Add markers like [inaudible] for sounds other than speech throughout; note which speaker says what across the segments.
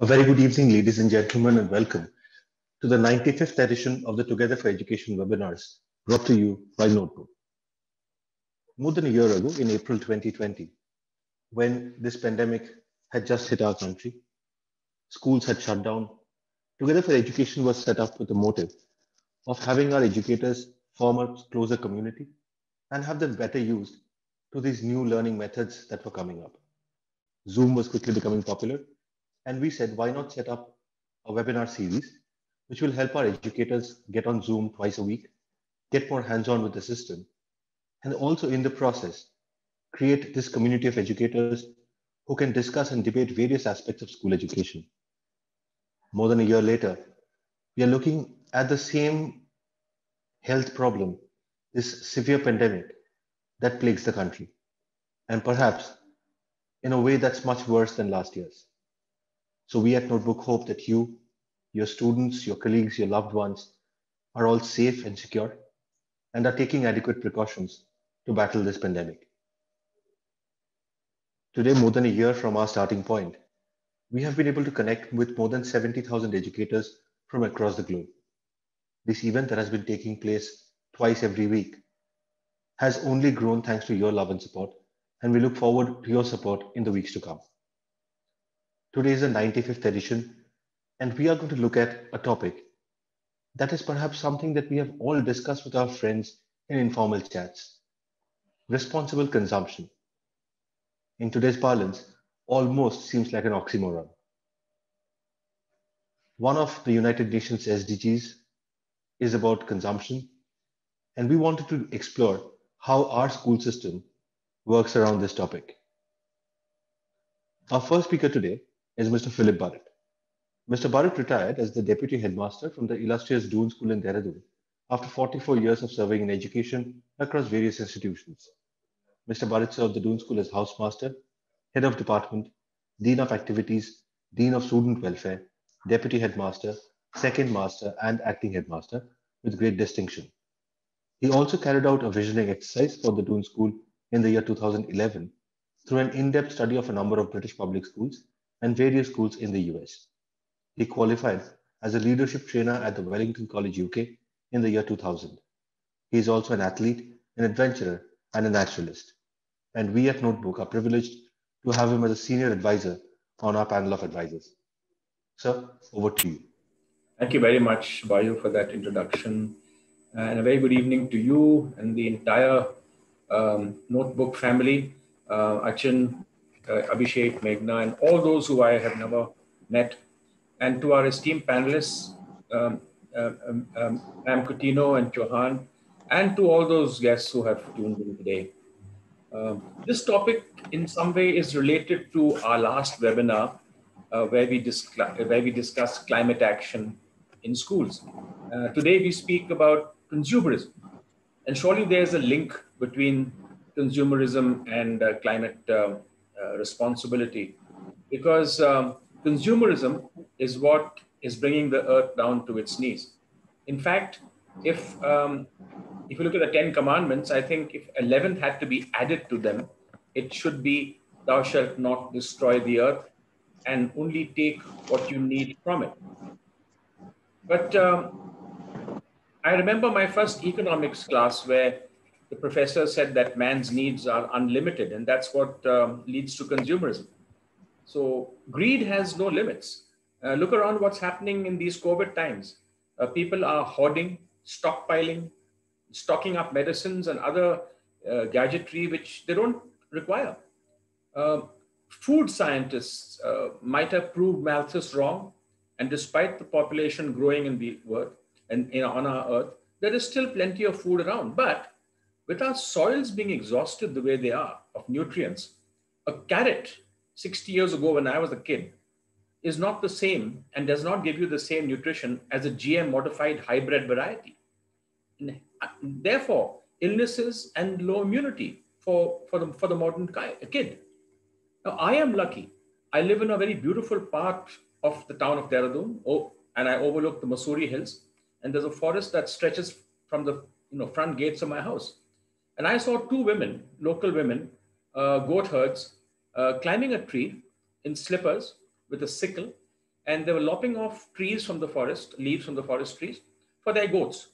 Speaker 1: A very good evening, ladies and gentlemen, and welcome to the 95th edition of the Together for Education webinars brought to you by Notebook. More than a year ago, in April 2020, when this pandemic had just hit our country, schools had shut down, Together for Education was set up with the motive of having our educators form a closer community and have them better used to these new learning methods that were coming up. Zoom was quickly becoming popular, and we said, why not set up a webinar series which will help our educators get on Zoom twice a week, get more hands-on with the system, and also in the process, create this community of educators who can discuss and debate various aspects of school education. More than a year later, we are looking at the same health problem, this severe pandemic that plagues the country, and perhaps in a way that's much worse than last year's. So we at Notebook hope that you, your students, your colleagues, your loved ones are all safe and secure and are taking adequate precautions to battle this pandemic. Today, more than a year from our starting point, we have been able to connect with more than 70,000 educators from across the globe. This event that has been taking place twice every week has only grown thanks to your love and support, and we look forward to your support in the weeks to come. Today is the 95th edition, and we are going to look at a topic that is perhaps something that we have all discussed with our friends in informal chats responsible consumption. In today's parlance, almost seems like an oxymoron. One of the United Nations SDGs is about consumption, and we wanted to explore how our school system works around this topic. Our first speaker today is Mr. Philip Burrett. Mr. Burrett retired as the deputy headmaster from the illustrious Doon School in Dehradun after 44 years of serving in education across various institutions. Mr. Burrett served the Doon School as housemaster, head of department, dean of activities, dean of student welfare, deputy headmaster, second master, and acting headmaster with great distinction. He also carried out a visioning exercise for the Doon School in the year 2011 through an in-depth study of a number of British public schools and various schools in the US. He qualified as a leadership trainer at the Wellington College UK in the year 2000. He is also an athlete, an adventurer, and a naturalist. And we at Notebook are privileged to have him as a senior advisor on our panel of advisors. Sir, over to you.
Speaker 2: Thank you very much, Bayu, for that introduction. And a very good evening to you and the entire um, Notebook family, uh, Achin, uh, Abhishek, Meghna, and all those who I have never met, and to our esteemed panelists, um, uh, um, um, Coutinho and Chauhan, and to all those guests who have tuned in today. Um, this topic, in some way, is related to our last webinar, uh, where we where we discussed climate action in schools. Uh, today, we speak about consumerism, and surely there's a link between consumerism and uh, climate uh, uh, responsibility because um, consumerism is what is bringing the earth down to its knees. In fact, if um, if you look at the Ten Commandments, I think if eleventh had to be added to them, it should be "Thou shalt not destroy the earth, and only take what you need from it." But um, I remember my first economics class where the professor said that man's needs are unlimited, and that's what um, leads to consumerism. So greed has no limits. Uh, look around what's happening in these COVID times. Uh, people are hoarding, stockpiling, stocking up medicines and other uh, gadgetry which they don't require. Uh, food scientists uh, might have proved Malthus wrong, and despite the population growing in the world and in, on our earth, there is still plenty of food around. But with our soils being exhausted the way they are of nutrients, a carrot 60 years ago when I was a kid is not the same and does not give you the same nutrition as a GM modified hybrid variety. Uh, therefore, illnesses and low immunity for, for, the, for the modern kid. Now, I am lucky. I live in a very beautiful part of the town of Dehradun, oh, and I overlook the Mussoorie Hills, and there's a forest that stretches from the you know, front gates of my house. And I saw two women, local women, uh, goat herds, uh, climbing a tree in slippers with a sickle and they were lopping off trees from the forest, leaves from the forest trees for their goats.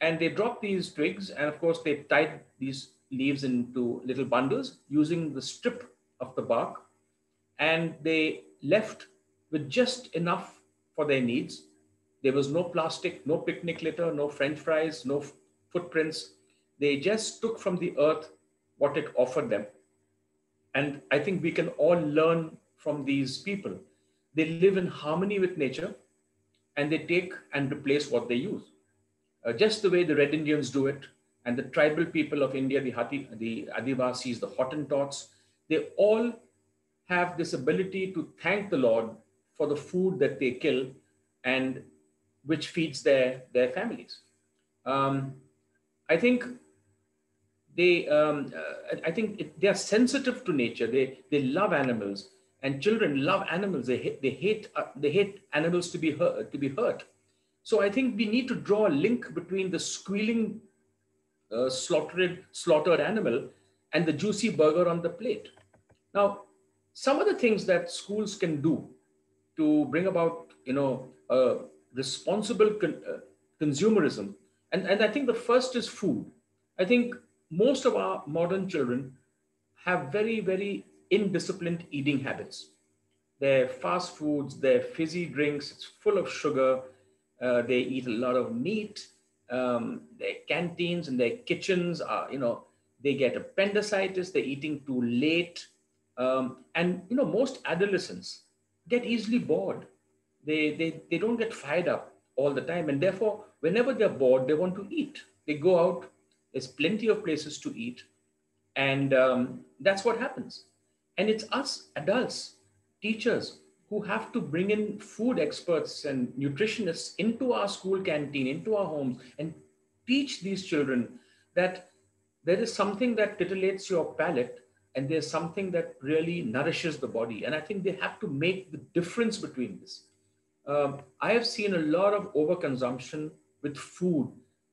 Speaker 2: And they dropped these twigs, and of course, they tied these leaves into little bundles using the strip of the bark. And they left with just enough for their needs. There was no plastic, no picnic litter, no french fries, no footprints. They just took from the earth what it offered them. And I think we can all learn from these people. They live in harmony with nature and they take and replace what they use. Uh, just the way the Red Indians do it, and the tribal people of India, the, Hati, the Adivasis, the Hottentots, they all have this ability to thank the Lord for the food that they kill and which feeds their, their families. Um, I think they, um, uh, I think it, they are sensitive to nature. They, they love animals, and children love animals. They hate, they hate, uh, they hate animals to be hurt, to be hurt. So I think we need to draw a link between the squealing, uh, slaughtered, slaughtered animal and the juicy burger on the plate. Now, some of the things that schools can do to bring about, you know, responsible con- uh, consumerism, and, and I think the first is food. I think most of our modern children have very, very indisciplined eating habits. Their fast foods, their fizzy drinks, it's full of sugar. Uh, they eat a lot of meat. Um, their canteens and their kitchens are, you know, they get appendicitis. They're eating too late. Um, and, you know, most adolescents get easily bored. They, they, they don't get fired up all the time. And therefore, whenever they're bored, they want to eat. They go out there's plenty of places to eat. And um, that's what happens. And it's us adults, teachers, who have to bring in food experts and nutritionists into our school canteen, into our homes, and teach these children that there is something that titillates your palate and there's something that really nourishes the body. And I think they have to make the difference between this. Um, I have seen a lot of overconsumption with food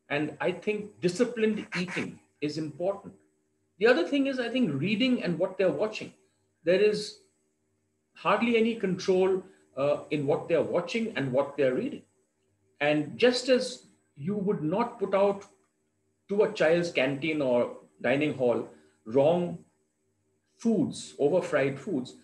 Speaker 2: and I think disciplined eating is important. The other thing is, I think reading and what they're watching. There is hardly any control uh, in what they're watching and what they're reading. And just as you would not put out to a child's canteen or dining hall wrong foods, over fried foods,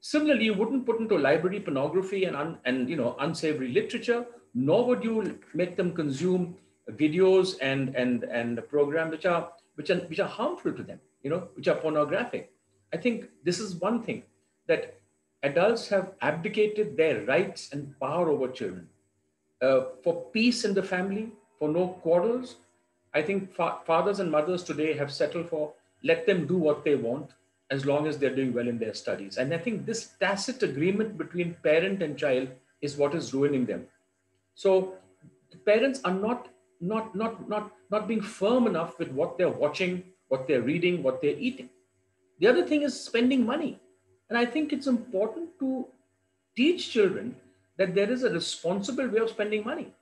Speaker 2: similarly, you wouldn't put into library pornography and, un, and you know unsavory literature, nor would you make them consume videos and and and programs which are which are which are harmful to them you know which are pornographic. I think this is one thing that adults have abdicated their rights and power over children. Uh, for peace in the family for no quarrels i think fa- fathers and mothers today have settled for let them do what they want as long as they're doing well in their studies. And i think this tacit agreement between parent and child is what is ruining them. So parents are not not not not not being firm enough with what they're watching what they're reading what they're eating. The other thing is spending money. And i think it's important to teach children that there is a responsible way of spending money.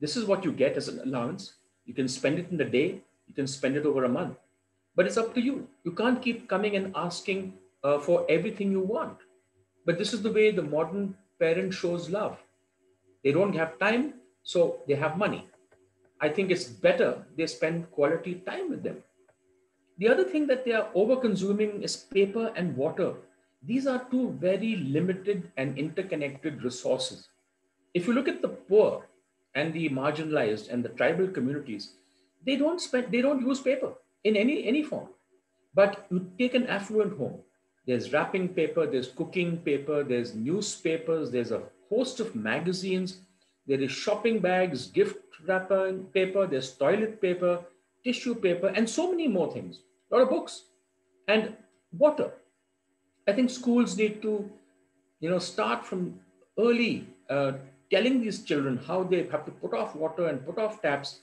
Speaker 2: This is what you get as an allowance. You can spend it in a day. You can spend it over a month. But it's up to you. You can't keep coming and asking uh, for everything you want. But this is the way the modern parent shows love. They don't have time so they have money I think it's better they spend quality time with them. The other thing that they are over consuming is paper and water. These are two very limited and interconnected resources. If you look at the poor and the marginalized and the tribal communities, they don't spend, they don't use paper in any, any form. But you take an affluent home, there's wrapping paper, there's cooking paper, there's newspapers, there's a host of magazines, there is shopping bags, gift wrapper paper, there's toilet paper, tissue paper, and so many more things. A lot of books and water. I think schools need to, you know, start from early, uh, telling these children how they have to put off water and put off taps.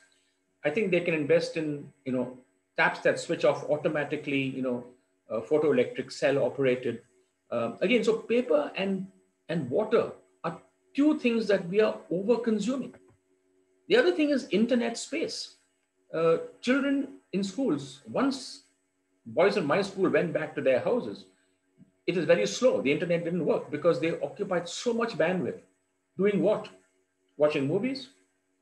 Speaker 2: I think they can invest in, you know, taps that switch off automatically, you know, uh, photoelectric cell operated. Um, again, so paper and and water two things that we are over consuming. The other thing is internet space. Uh, children in schools, once boys in my school went back to their houses, it was very slow. The internet didn't work because they occupied so much bandwidth. doing what? Watching movies,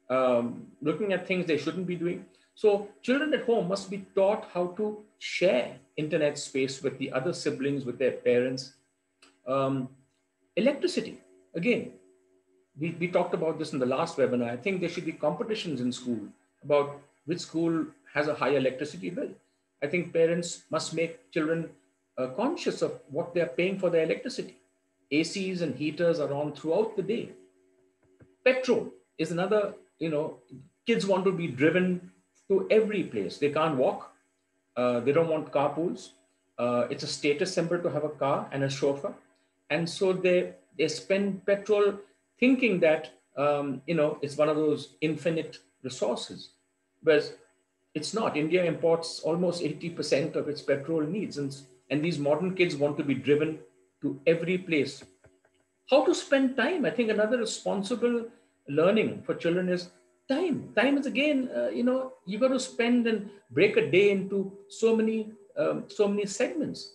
Speaker 2: um, looking at things they shouldn't be doing. So children at home must be taught how to share internet space with the other siblings, with their parents. Um, electricity, again, we, we talked about this in the last webinar. I think there should be competitions in school about which school has a high electricity bill. I think parents must make children uh, conscious of what they're paying for their electricity. ACs and heaters are on throughout the day. Petrol is another, you know, kids want to be driven to every place. They can't walk. Uh, they don't want carpools. Uh, it's a status symbol to have a car and a chauffeur. And so they, they spend petrol thinking that, um, you know, it's one of those infinite resources. Whereas it's not. India imports almost 80% of its petrol needs. And, and these modern kids want to be driven to every place. How to spend time? I think another responsible learning for children is time. Time is again, uh, you know, you got to spend and break a day into so many, um, so many segments.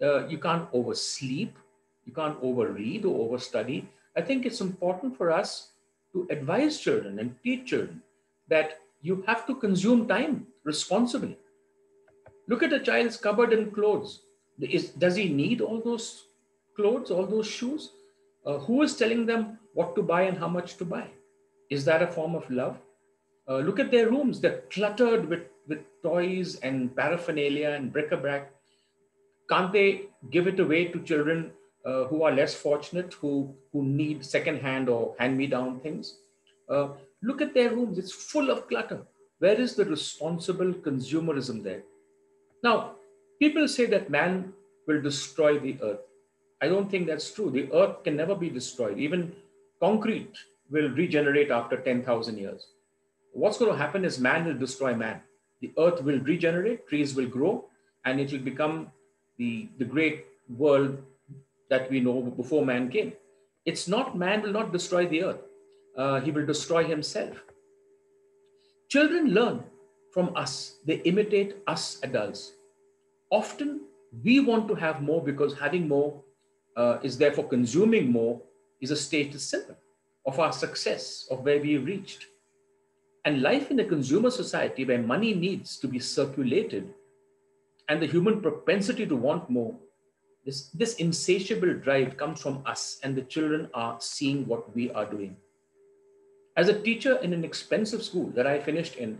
Speaker 2: Uh, you can't oversleep. You can't overread or overstudy. I think it's important for us to advise children and teach children that you have to consume time responsibly. Look at a child's cupboard and clothes. Is, does he need all those clothes, all those shoes? Uh, who is telling them what to buy and how much to buy? Is that a form of love? Uh, look at their rooms. They're cluttered with, with toys and paraphernalia and bric-a-brac. Can't they give it away to children uh, who are less fortunate, who, who need second-hand or hand-me-down things? Uh, Look at their rooms, it's full of clutter. Where is the responsible consumerism there? Now, people say that man will destroy the earth. I don't think that's true. The earth can never be destroyed. Even concrete will regenerate after 10,000 years. What's going to happen is man will destroy man. The earth will regenerate, trees will grow, and it will become the, the great world that we know before man came. It's not man will not destroy the earth uh, he will destroy himself. Children learn from us, they imitate us adults. Often we want to have more because having more uh, is therefore consuming more is a status symbol of our success, of where we reached. And life in a consumer society where money needs to be circulated and the human propensity to want more, this, this insatiable drive comes from us, and the children are seeing what we are doing. As a teacher in an expensive school that I finished in,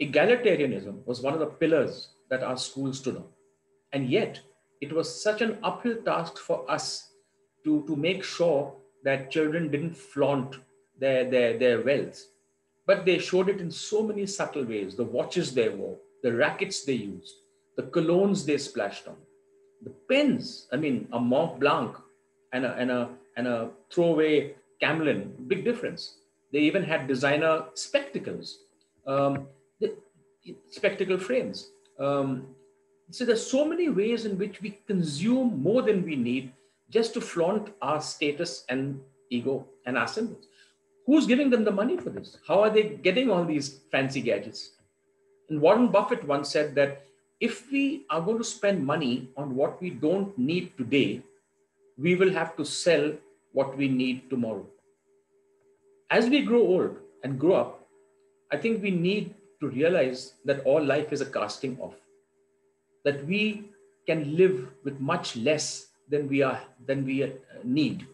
Speaker 2: egalitarianism was one of the pillars that our school stood on. And yet, it was such an uphill task for us to, to make sure that children didn't flaunt their, their, their wealth. But they showed it in so many subtle ways the watches they wore, the rackets they used, the colognes they splashed on, the pens. I mean, a Mont Blanc and a, and a, and a throwaway Camlin, big difference. They even had designer spectacles, um, the, spectacle frames. Um, so there's so many ways in which we consume more than we need just to flaunt our status and ego and our symbols. Who's giving them the money for this? How are they getting all these fancy gadgets? And Warren Buffett once said that if we are going to spend money on what we don't need today, we will have to sell what we need tomorrow as we grow old and grow up, I think we need to realize that all life is a casting off, that we can live with much less than we are than we uh, need.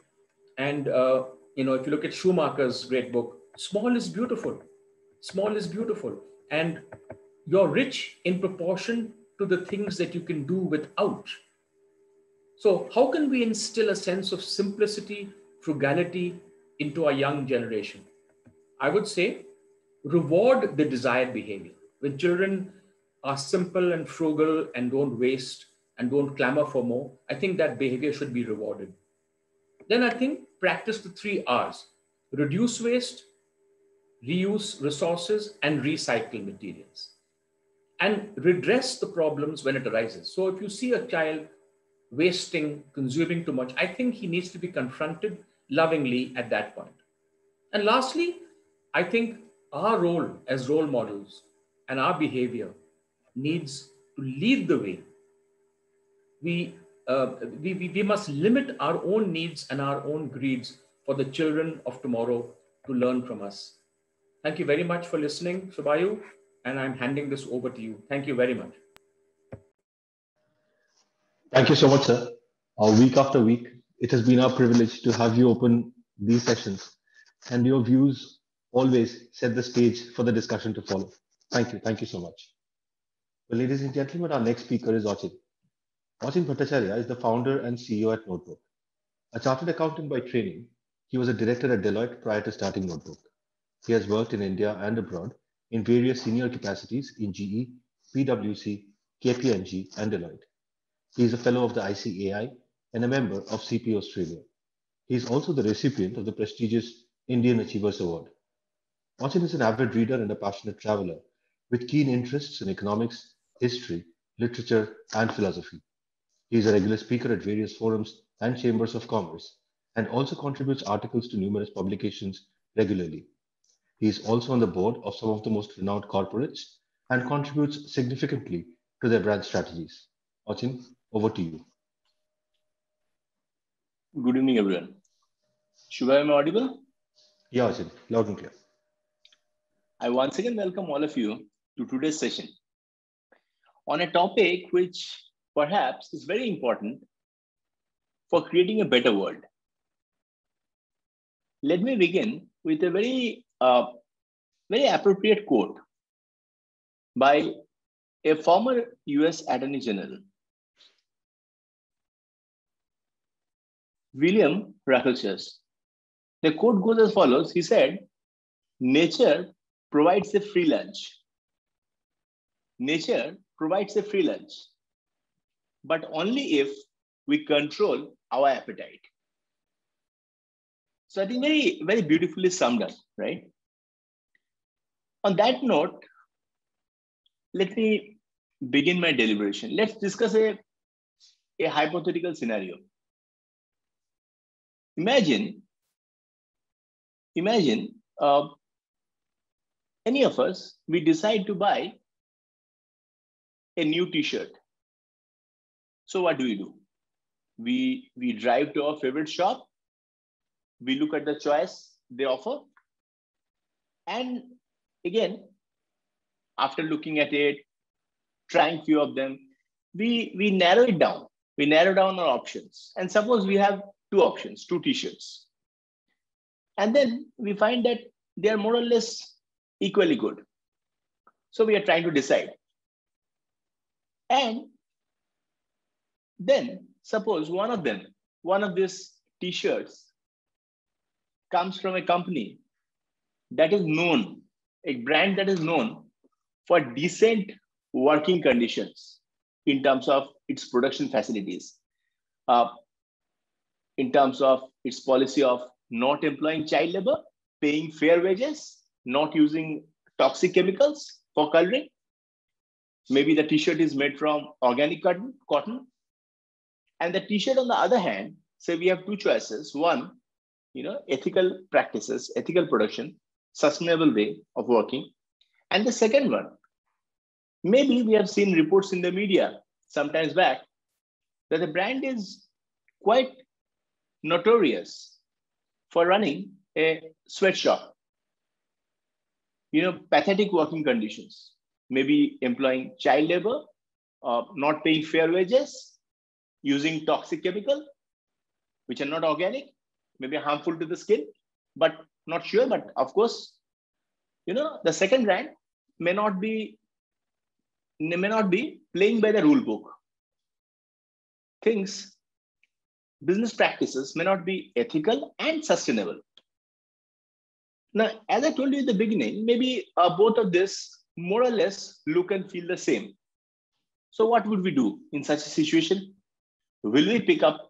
Speaker 2: And uh, you know, if you look at Schumacher's great book, small is beautiful. Small is beautiful, and you're rich in proportion to the things that you can do without. So, how can we instill a sense of simplicity, frugality, into our young generation? I would say reward the desired behavior. When children are simple and frugal and don't waste and don't clamor for more, I think that behavior should be rewarded. Then I think practice the three R's reduce waste, reuse resources, and recycle materials. And redress the problems when it arises. So if you see a child wasting, consuming too much, I think he needs to be confronted lovingly at that point. And lastly, I think our role as role models and our behavior needs to lead the way. We, uh, we, we, we must limit our own needs and our own greeds for the children of tomorrow to learn from us. Thank you very much for listening, Subayu, and I'm handing this over to you. Thank you very much.
Speaker 1: Thank you so much, sir. Uh, week after week, it has been our privilege to have you open these sessions, and your views always set the stage for the discussion to follow. Thank you. Thank you so much. Well, ladies and gentlemen, our next speaker is Achin. Achin Bhattacharyya is the founder and CEO at Notebook. A chartered accountant by training, he was a director at Deloitte prior to starting Notebook. He has worked in India and abroad in various senior capacities in GE, PwC, KPMG, and Deloitte. He is a fellow of the ICAI and a member of CPA Australia. He is also the recipient of the prestigious Indian Achievers Award. Achin is an avid reader and a passionate traveler with keen interests in economics, history, literature, and philosophy. He is a regular speaker at various forums and chambers of commerce and also contributes articles to numerous publications regularly. He is also on the board of some of the most renowned corporates and contributes significantly to their brand strategies. Achin, over to you.
Speaker 3: Good evening, everyone. Am I audible?
Speaker 1: Yeah, Achin, loud and clear.
Speaker 3: I once again welcome all of you to today's session on a topic which perhaps is very important for creating a better world. Let me begin with a very, uh, very appropriate quote by a former US Attorney General, William Ruckelshaus. The quote goes as follows He said, Nature provides a free lunch. Nature provides a free lunch, but only if we control our appetite. So I think very, very beautifully summed up, right? On that note, let me begin my deliberation. Let's discuss a, a hypothetical scenario. Imagine, imagine uh, any of us, we decide to buy a new t-shirt. So what do we do? We, we drive to our favorite shop we look at the choice they offer. And again, after looking at it, trying few of them, we, we narrow it down. We narrow down our options. And suppose we have two options, two t-shirts. And then we find that they are more or less equally good. So we are trying to decide. And then suppose one of them, one of these t-shirts comes from a company that is known, a brand that is known for decent working conditions in terms of its production facilities, uh, in terms of its policy of not employing child labor, paying fair wages, not using toxic chemicals for coloring. Maybe the t-shirt is made from organic cotton, cotton. And the t-shirt on the other hand, say we have two choices. One, you know, ethical practices, ethical production, sustainable way of working. And the second one, maybe we have seen reports in the media sometimes back that the brand is quite notorious for running a sweatshop. You know, pathetic working conditions, maybe employing child labor, uh, not paying fair wages, using toxic chemical, which are not organic, maybe harmful to the skin, but not sure. But of course, you know, the second brand may not be may not be playing by the rule book. Things, business practices may not be ethical and sustainable. Now, as I told you in the beginning, maybe uh, both of this more or less look and feel the same. So what would we do in such a situation? Will we pick up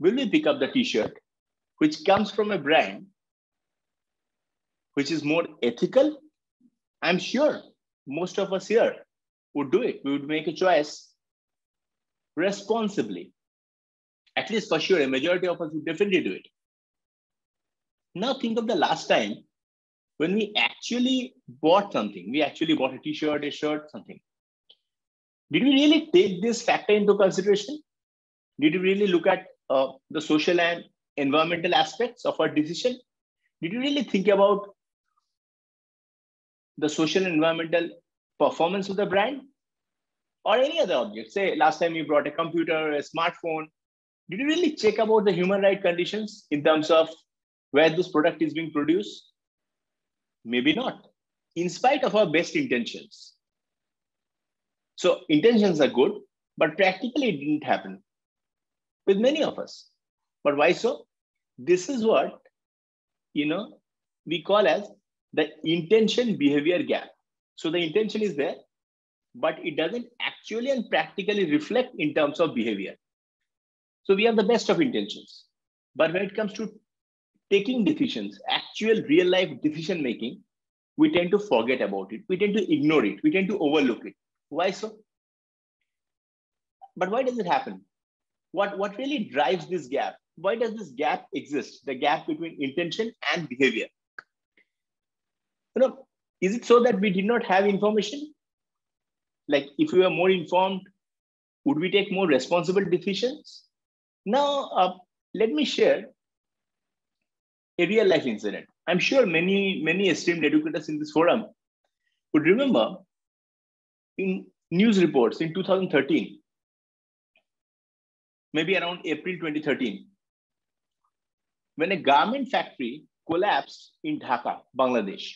Speaker 3: will we pick up the t-shirt which comes from a brand which is more ethical? I'm sure most of us here would do it. We would make a choice responsibly. At least for sure a majority of us would definitely do it. Now think of the last time when we actually bought something. We actually bought a t-shirt a shirt something. Did we really take this factor into consideration? Did we really look at uh, the social and environmental aspects of our decision? Did you really think about the social and environmental performance of the brand or any other object? Say last time you brought a computer, a smartphone. Did you really check about the human right conditions in terms of where this product is being produced? Maybe not, in spite of our best intentions. So intentions are good, but practically it didn't happen with many of us. But why so? This is what you know we call as the intention behavior gap. So the intention is there, but it doesn't actually and practically reflect in terms of behavior. So we have the best of intentions. But when it comes to taking decisions, actual real life decision making, we tend to forget about it. We tend to ignore it. We tend to overlook it. Why so? But why does it happen? What, what really drives this gap? Why does this gap exist? The gap between intention and behavior. You know, is it so that we did not have information? Like if we were more informed, would we take more responsible decisions? Now, uh, let me share a real life incident. I'm sure many, many esteemed educators in this forum would remember in news reports in 2013, maybe around April 2013, when a garment factory collapsed in Dhaka, Bangladesh.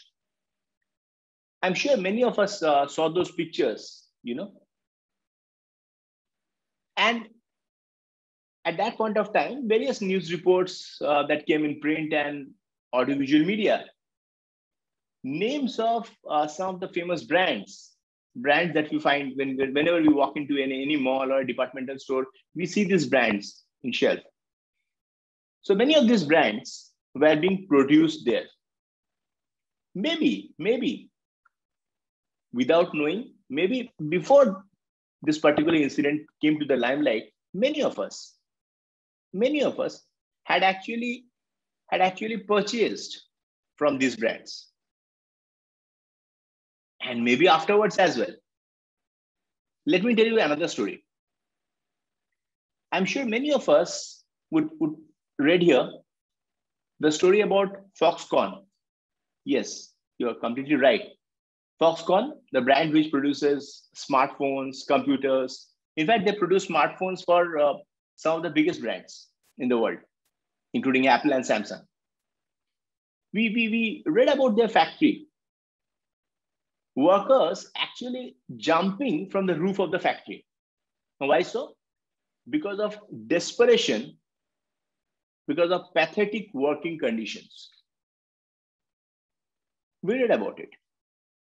Speaker 3: I'm sure many of us uh, saw those pictures, you know. And at that point of time, various news reports uh, that came in print and audiovisual media, names of uh, some of the famous brands, brands that we find when, whenever we walk into any, any mall or a departmental store, we see these brands in shelf. So many of these brands were being produced there. Maybe, maybe, without knowing, maybe before this particular incident came to the limelight, many of us many of us had actually had actually purchased from these brands and maybe afterwards as well. Let me tell you another story. I'm sure many of us would, would read here the story about foxconn. Yes you're completely right. Foxconn the brand which produces smartphones computers. In fact they produce smartphones for uh, some of the biggest brands in the world, including Apple and Samsung. We, we, we read about their factory. Workers actually jumping from the roof of the factory. Why so? Because of desperation, because of pathetic working conditions. We read about it.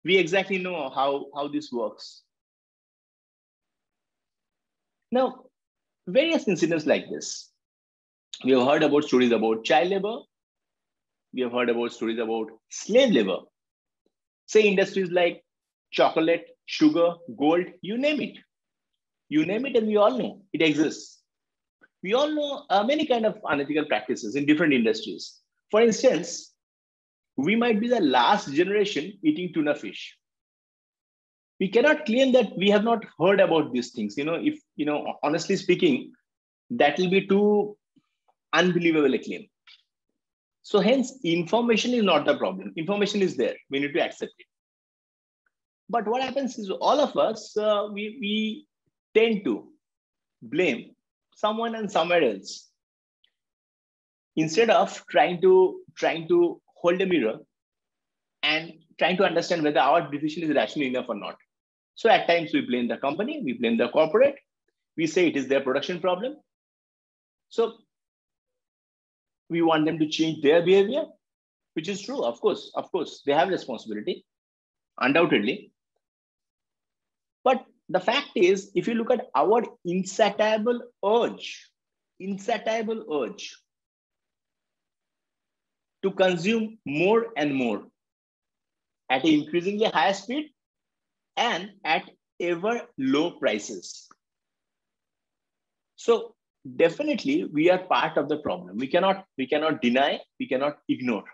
Speaker 3: We exactly know how, how this works. Now, various incidents like this. We have heard about stories about child labor. We have heard about stories about slave labor. Say industries like chocolate, sugar, gold, you name it. You name it, and we all know it exists. We all know uh, many kind of unethical practices in different industries. For instance, we might be the last generation eating tuna fish we cannot claim that we have not heard about these things you know if you know honestly speaking that will be too unbelievable a claim so hence information is not the problem. Information is there. We need to accept it. But what happens is all of us uh, we, we tend to blame someone and somewhere else. Instead of trying to trying to hold a mirror and trying to understand whether our decision is rational enough or not. So at times we blame the company, we blame the corporate, we say it is their production problem. So we want them to change their behavior, which is true, of course, of course, they have responsibility, undoubtedly. But the fact is, if you look at our insatiable urge, insatiable urge to consume more and more at an increasingly higher speed, and at ever low prices. So definitely we are part of the problem. We cannot, we cannot deny, we cannot ignore.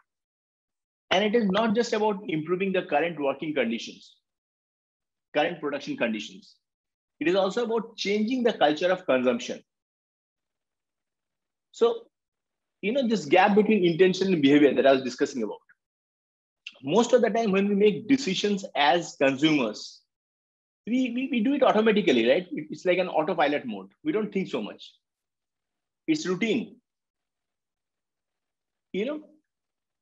Speaker 3: And it is not just about improving the current working conditions, current production conditions. It is also about changing the culture of consumption. So you know, this gap between intention and behavior that I was discussing about. Most of the time when we make decisions as consumers, we, we, we do it automatically, right? It's like an autopilot mode. We don't think so much. It's routine. You know,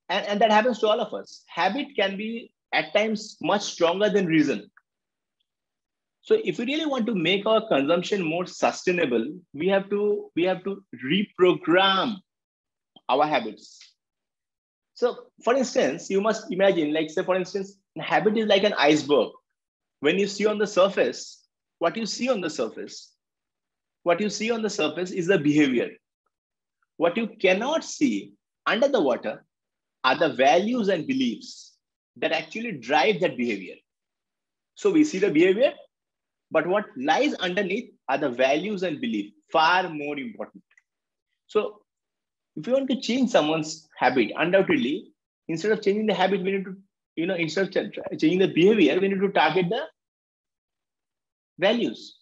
Speaker 3: and, and that happens to all of us. Habit can be at times much stronger than reason. So if we really want to make our consumption more sustainable, we have to we have to reprogram our habits. So for instance, you must imagine, like say for instance, habit is like an iceberg. When you see on the surface, what you see on the surface, what you see on the surface is the behavior. What you cannot see under the water are the values and beliefs that actually drive that behavior. So we see the behavior, but what lies underneath are the values and belief, far more important. So if you want to change someone's habit, undoubtedly, instead of changing the habit, we need to, you know, instead of changing the behavior, we need to target the values.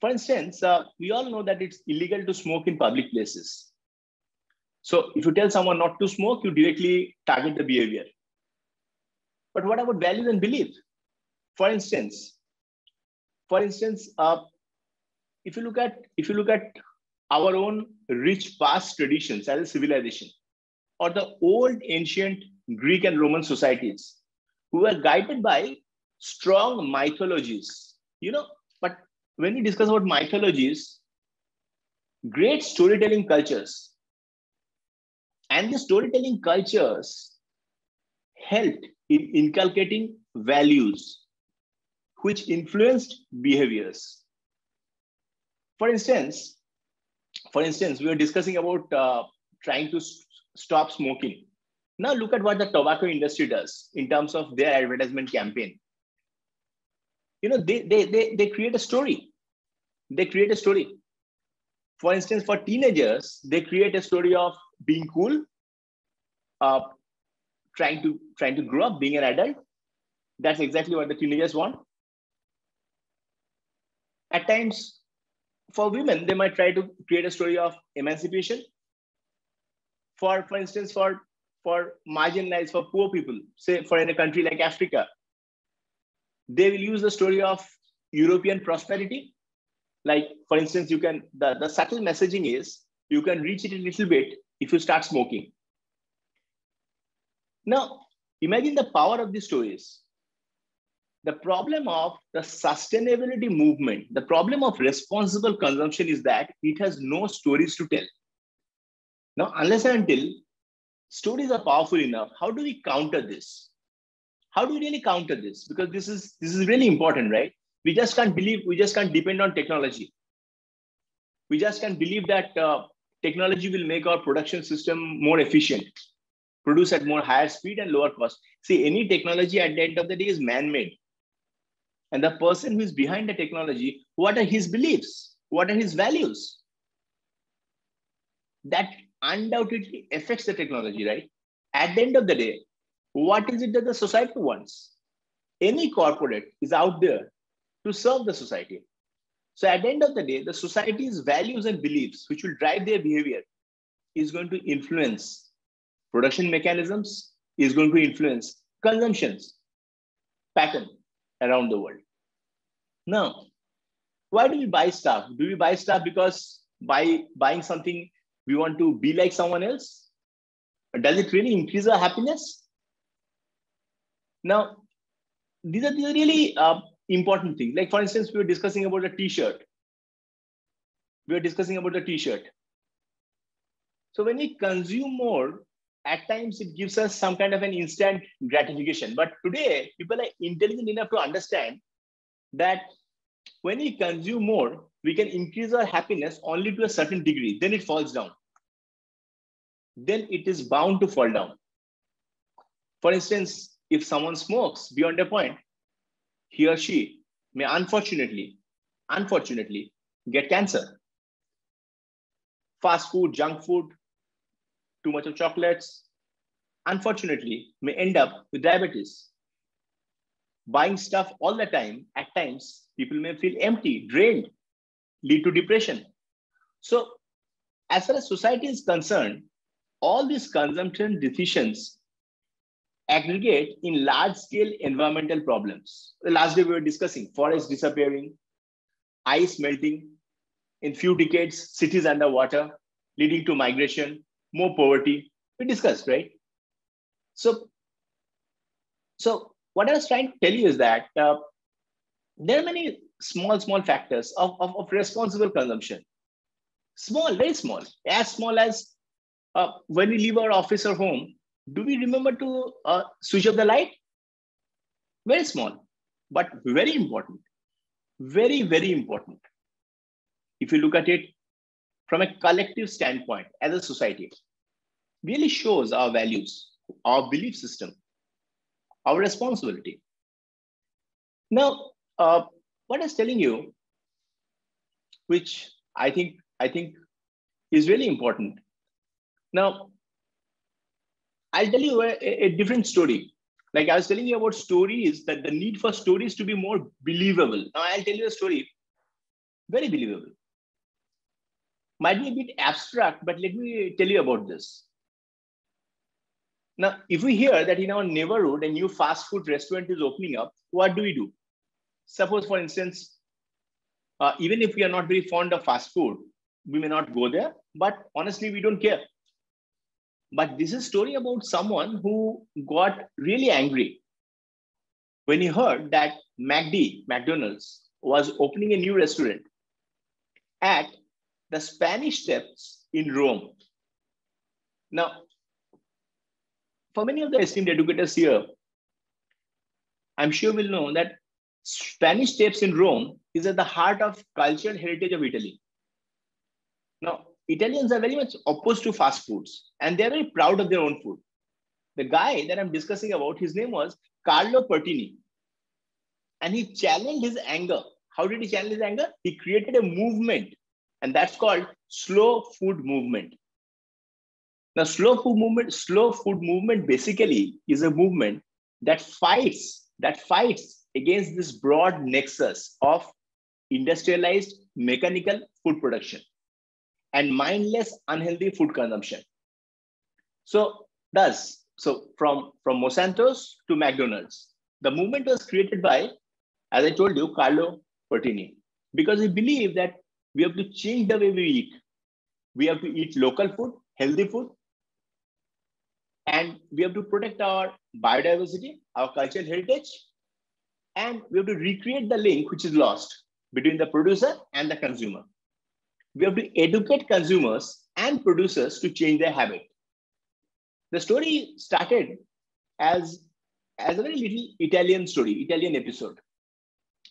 Speaker 3: For instance, uh, we all know that it's illegal to smoke in public places. So if you tell someone not to smoke, you directly target the behavior. But what about values and belief? For instance, for instance, uh, if you look at if you look at our own rich past traditions as a civilization, or the old ancient Greek and Roman societies, who were guided by strong mythologies. You know, when we discuss about mythologies, great storytelling cultures and the storytelling cultures helped in inculcating values which influenced behaviors. For instance, for instance, we were discussing about uh, trying to st stop smoking. Now look at what the tobacco industry does in terms of their advertisement campaign. You know, they, they, they, they create a story. They create a story. For instance, for teenagers, they create a story of being cool, uh, trying to trying to grow up, being an adult. That's exactly what the teenagers want at times for women they might try to create a story of emancipation for for instance for for marginalized for poor people say for in a country like africa they will use the story of european prosperity like for instance you can the, the subtle messaging is you can reach it a little bit if you start smoking now imagine the power of these stories the problem of the sustainability movement, the problem of responsible consumption is that it has no stories to tell. Now, unless and until stories are powerful enough, how do we counter this? How do we really counter this? Because this is this is really important, right? We just can't believe, we just can't depend on technology. We just can't believe that uh, technology will make our production system more efficient, produce at more higher speed and lower cost. See, any technology at the end of the day is man-made and the person who is behind the technology, what are his beliefs? What are his values? That undoubtedly affects the technology, right? At the end of the day, what is it that the society wants? Any corporate is out there to serve the society. So at the end of the day, the society's values and beliefs, which will drive their behavior, is going to influence production mechanisms, is going to influence consumptions pattern around the world. Now, why do we buy stuff? Do we buy stuff because by buying something we want to be like someone else? Does it really increase our happiness? Now, these are, are really uh, important thing. Like for instance, we were discussing about a t-shirt. We were discussing about a t-shirt. So when we consume more, at times it gives us some kind of an instant gratification. But today, people are intelligent enough to understand that when we consume more, we can increase our happiness only to a certain degree. Then it falls down. Then it is bound to fall down. For instance, if someone smokes beyond a point, he or she may unfortunately, unfortunately, get cancer. Fast food, junk food, too much of chocolates, unfortunately, may end up with diabetes. Buying stuff all the time, at times, people may feel empty, drained, lead to depression. So as far as society is concerned, all these consumption decisions aggregate in large scale environmental problems. The last day we were discussing forests disappearing, ice melting, in few decades, cities underwater, leading to migration, more poverty. We discussed, right? So, so what I was trying to tell you is that uh, there are many small, small factors of, of, of, responsible consumption. Small, very small, as small as uh, when we leave our office or home, do we remember to uh, switch off the light? Very small, but very important. Very, very important. If you look at it from a collective standpoint as a society, really shows our values, our belief system, our responsibility. Now, uh, what I was telling you, which I think I think is really important. Now, I'll tell you a, a, different story. Like I was telling you about stories, that the need for stories to be more believable. Now I'll tell you a story, very believable. Might be a bit abstract, but let me tell you about this. Now, if we hear that in our neighborhood a new fast food restaurant is opening up, what do we do? Suppose, for instance, uh, even if we are not very fond of fast food, we may not go there, but honestly, we don't care. But this is a story about someone who got really angry when he heard that MacD, McDonald's, was opening a new restaurant at the Spanish Steps in Rome. Now, for many of the esteemed educators here, I'm sure we'll know that Spanish Steps in Rome is at the heart of cultural heritage of Italy. Now, Italians are very much opposed to fast foods and they're very proud of their own food. The guy that I'm discussing about, his name was Carlo Petrini. And he challenged his anger. How did he challenge his anger? He created a movement, and that's called slow food movement. Now, slow food movement, slow food movement basically is a movement that fights, that fights against this broad nexus of industrialized mechanical food production and mindless, unhealthy food consumption. So, thus, so from, from Monsanto's to McDonald's, the movement was created by, as I told you, Carlo Petrini, because he believed that we have to change the way we eat. We have to eat local food, healthy food, and we have to protect our biodiversity, our cultural heritage, and we have to recreate the link which is lost between the producer and the consumer we have to educate consumers and producers to change their habit. The story started as, as a very little Italian story, Italian episode.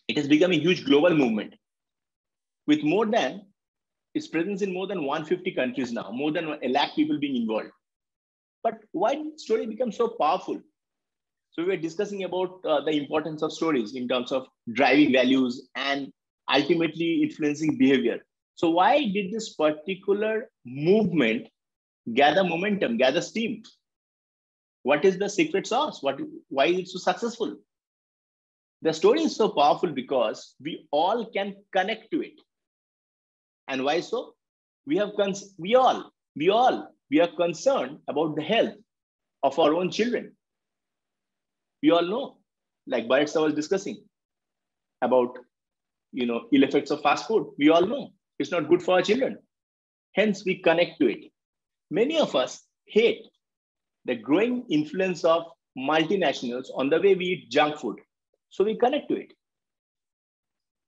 Speaker 3: It has become a huge global movement with more than its presence in more than 150 countries now, more than a lakh people being involved. But why did story become so powerful? So we were discussing about uh, the importance of stories in terms of driving values and ultimately influencing behavior. So why did this particular movement gather momentum, gather steam? What is the secret sauce? What, why is it so successful? The story is so powerful because we all can connect to it. And why so? We have cons- we all, we all, we are concerned about the health of our own children. We all know, like Barretsa was discussing about you know ill effects of fast food. We all know it's not good for our children. Hence, we connect to it. Many of us hate the growing influence of multinationals on the way we eat junk food. So we connect to it.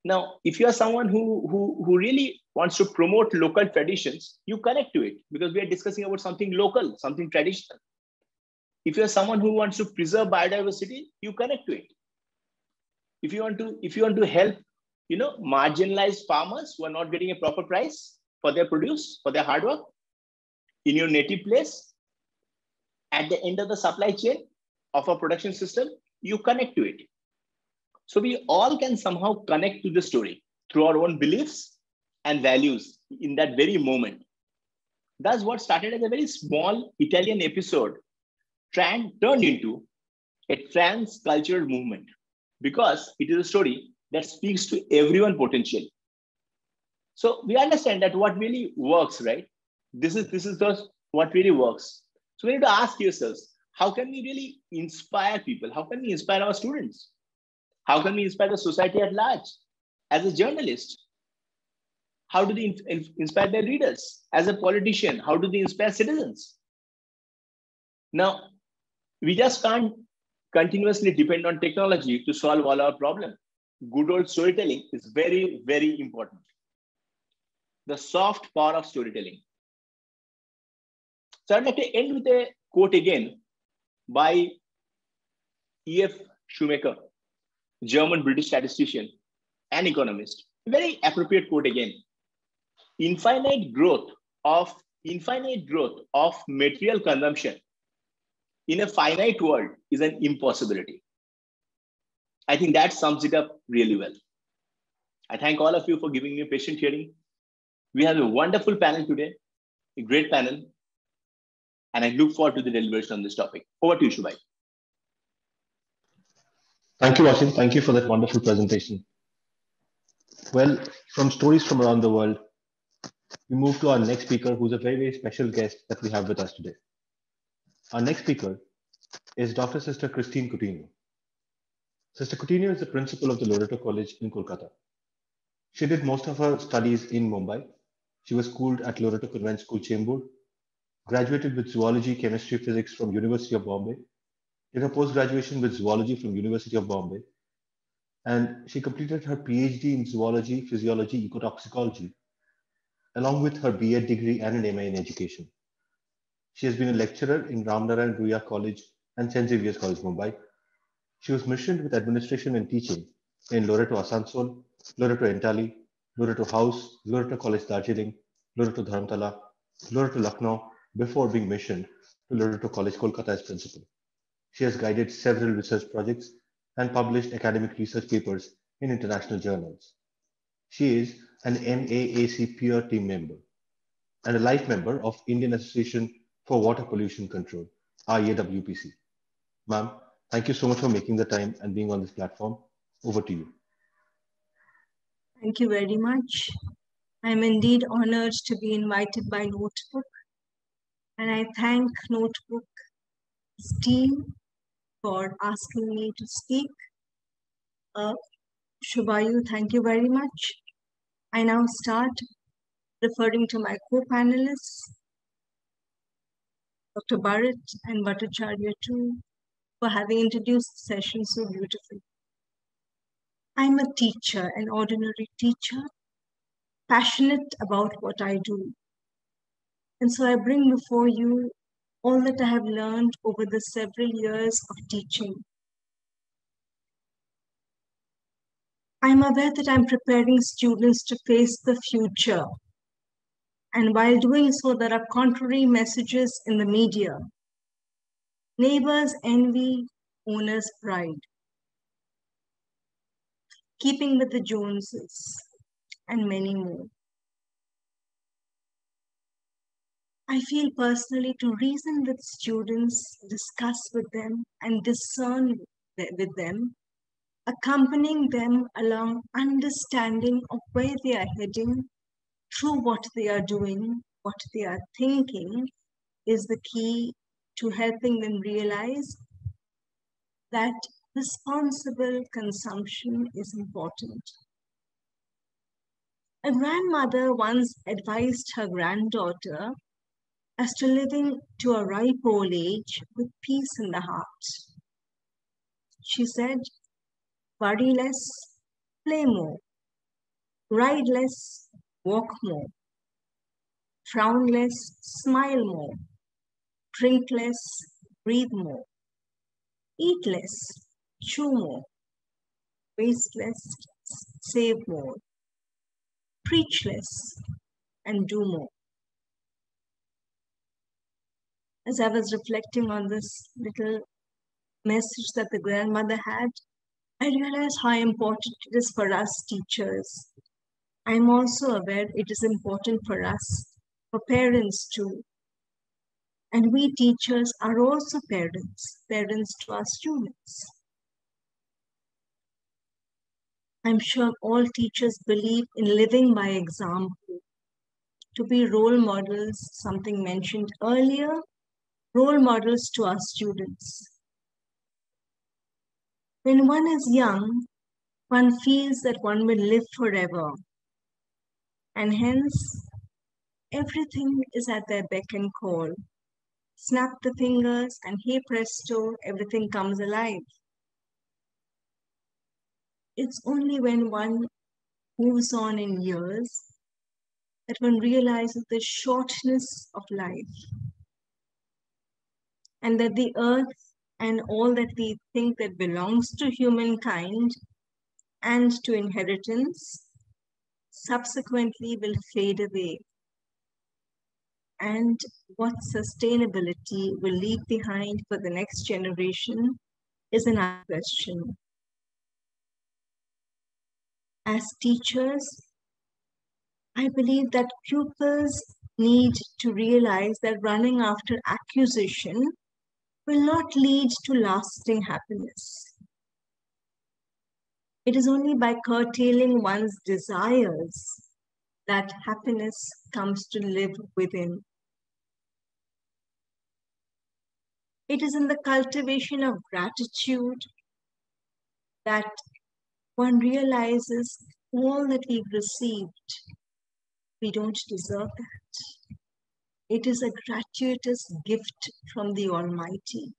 Speaker 3: Now, if you are someone who, who, who really wants to promote local traditions, you connect to it because we are discussing about something local, something traditional. If you're someone who wants to preserve biodiversity, you connect to it. If you want to, if you want to help you know, marginalized farmers who are not getting a proper price for their produce, for their hard work in your native place. At the end of the supply chain of a production system, you connect to it. So we all can somehow connect to the story through our own beliefs and values in that very moment. That's what started as a very small Italian episode turned into a trans cultural movement because it is a story that speaks to everyone potential. So we understand that what really works, right? This is this is the what really works. So we need to ask yourselves, how can we really inspire people? How can we inspire our students? How can we inspire the society at large? As a journalist, how do they inspire their readers? As a politician, how do they inspire citizens? Now, we just can't continuously depend on technology to solve all our problems. Good old storytelling is very, very important. The soft power of storytelling. So I'd like to end with a quote again by E.F. Schumacher, German British statistician and economist. Very appropriate quote again. Infinite growth of infinite growth of material consumption in a finite world is an impossibility. I think that sums it up really well. I thank all of you for giving me patient hearing. We have a wonderful panel today, a great panel, and I look forward to the deliberation on this topic. Over to you, Shubayu.
Speaker 1: Thank you, Asim. Thank you for that wonderful presentation. Well, from stories from around the world, we move to our next speaker, who's a very, very special guest that we have with us today. Our next speaker is Dr. Sister Christine Coutinho. Sister Coutinho is the principal of the Loreto College in Kolkata. She did most of her studies in Mumbai. She was schooled at Loreto Convent School, Chembur, graduated with zoology, chemistry, physics from University of Bombay, did her post-graduation with zoology from University of Bombay, and she completed her PhD in zoology, physiology, ecotoxicology, along with her BA degree and an MA in education. She has been a lecturer in Ramnarayan Ruia College and St. Xavier's College, Mumbai. She was missioned with administration and teaching in Loreto Asansol, Loreto Entally, Loreto House, Loreto College Darjeeling, Loreto Dharamtala, Loreto Lucknow, before being missioned to Loreto College, Kolkata as principal. She has guided several research projects and published academic research papers in international journals. She is an NAAC peer team member and a life member of Indian Association for Water Pollution Control, IAWPC. Ma'am, thank you so much for making the time and being on this platform. Over to you.
Speaker 4: Thank you very much. I'm indeed honored to be invited by Notebook. And I thank Notebook's team for asking me to speak. Uh, Shubayu, thank you very much. I now start referring to my co-panelists Dr. Burrett and Bhattacharyya too, for having introduced the session so beautifully. I'm a teacher, an ordinary teacher, passionate about what I do. And so I bring before you all that I have learned over the several years of teaching. I'm aware that I'm preparing students to face the future and while doing so, there are contrary messages in the media. Neighbors envy, owners pride. Keeping with the Joneses, and many more. I feel personally to reason with students, discuss with them, and discern with them, accompanying them along understanding of where they are heading through what they are doing, what they are thinking, is the key to helping them realize that responsible consumption is important. A grandmother once advised her granddaughter as to living to a ripe old age with peace in the heart. She said, worry less, play more, ride less, walk more, frown less, smile more, drink less, breathe more, eat less, chew more, waste less, save more, preach less, and do more. As I was reflecting on this little message that the grandmother had, I realized how important it is for us teachers I'm also aware it is important for us, for parents too. And we teachers are also parents, parents to our students. I'm sure all teachers believe in living by example, to be role models, something mentioned earlier, role models to our students. When one is young, one feels that one will live forever. And hence, everything is at their beck and call. Snap the fingers, and hey presto, everything comes alive. It's only when one moves on in years that one realizes the shortness of life and that the earth and all that we think that belongs to humankind and to inheritance subsequently will fade away. And what sustainability will leave behind for the next generation is another question. As teachers, I believe that pupils need to realize that running after acquisition will not lead to lasting happiness. It is only by curtailing one's desires that happiness comes to live within. It is in the cultivation of gratitude that one realizes all that we've received, we don't deserve that. It is a gratuitous gift from the Almighty.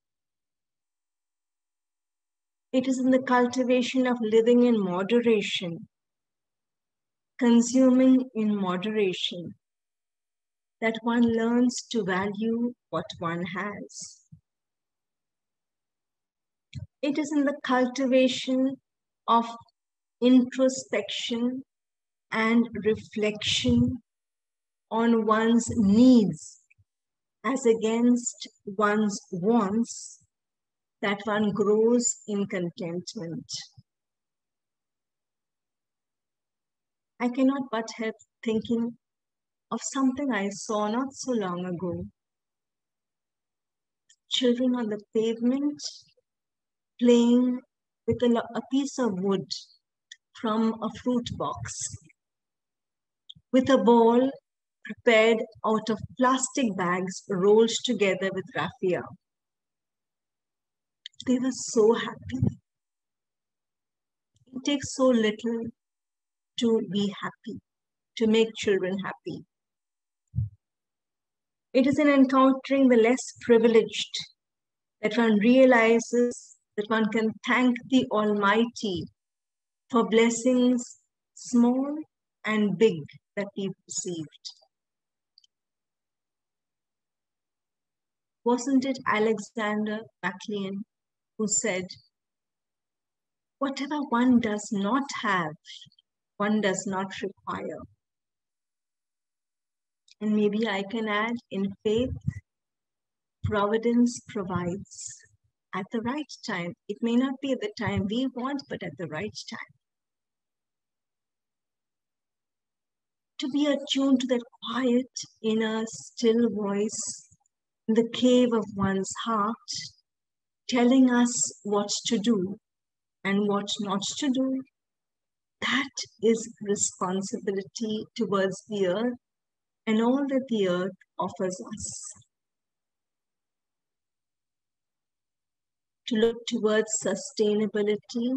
Speaker 4: It is in the cultivation of living in moderation, consuming in moderation, that one learns to value what one has. It is in the cultivation of introspection and reflection on one's needs as against one's wants that one grows in contentment. I cannot but help thinking of something I saw not so long ago. Children on the pavement playing with a, a piece of wood from a fruit box with a ball prepared out of plastic bags rolled together with raffia. They were so happy. It takes so little to be happy, to make children happy. It is in encountering the less privileged that one realizes that one can thank the Almighty for blessings small and big that we've received. Wasn't it Alexander Maclean who said, Whatever one does not have, one does not require. And maybe I can add in faith, providence provides at the right time. It may not be at the time we want, but at the right time. To be attuned to that quiet, inner, still voice in the cave of one's heart telling us what to do and what not to do, that is responsibility towards the earth and all that the earth offers us. To look towards sustainability,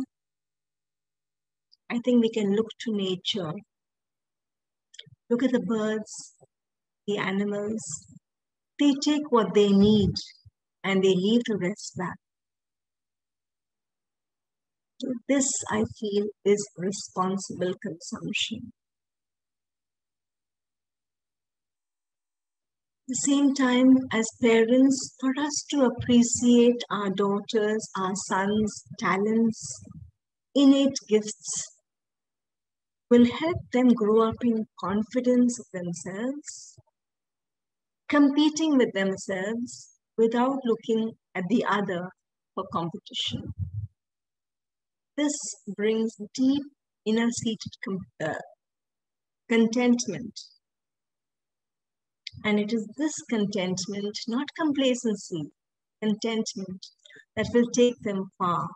Speaker 4: I think we can look to nature. Look at the birds, the animals. They take what they need and they leave the rest back. So this, I feel, is responsible consumption. The same time, as parents, for us to appreciate our daughters, our sons' talents, innate gifts, will help them grow up in confidence of themselves, competing with themselves without looking at the other for competition. This brings deep inner seated uh, contentment. And it is this contentment, not complacency, contentment, that will take them far.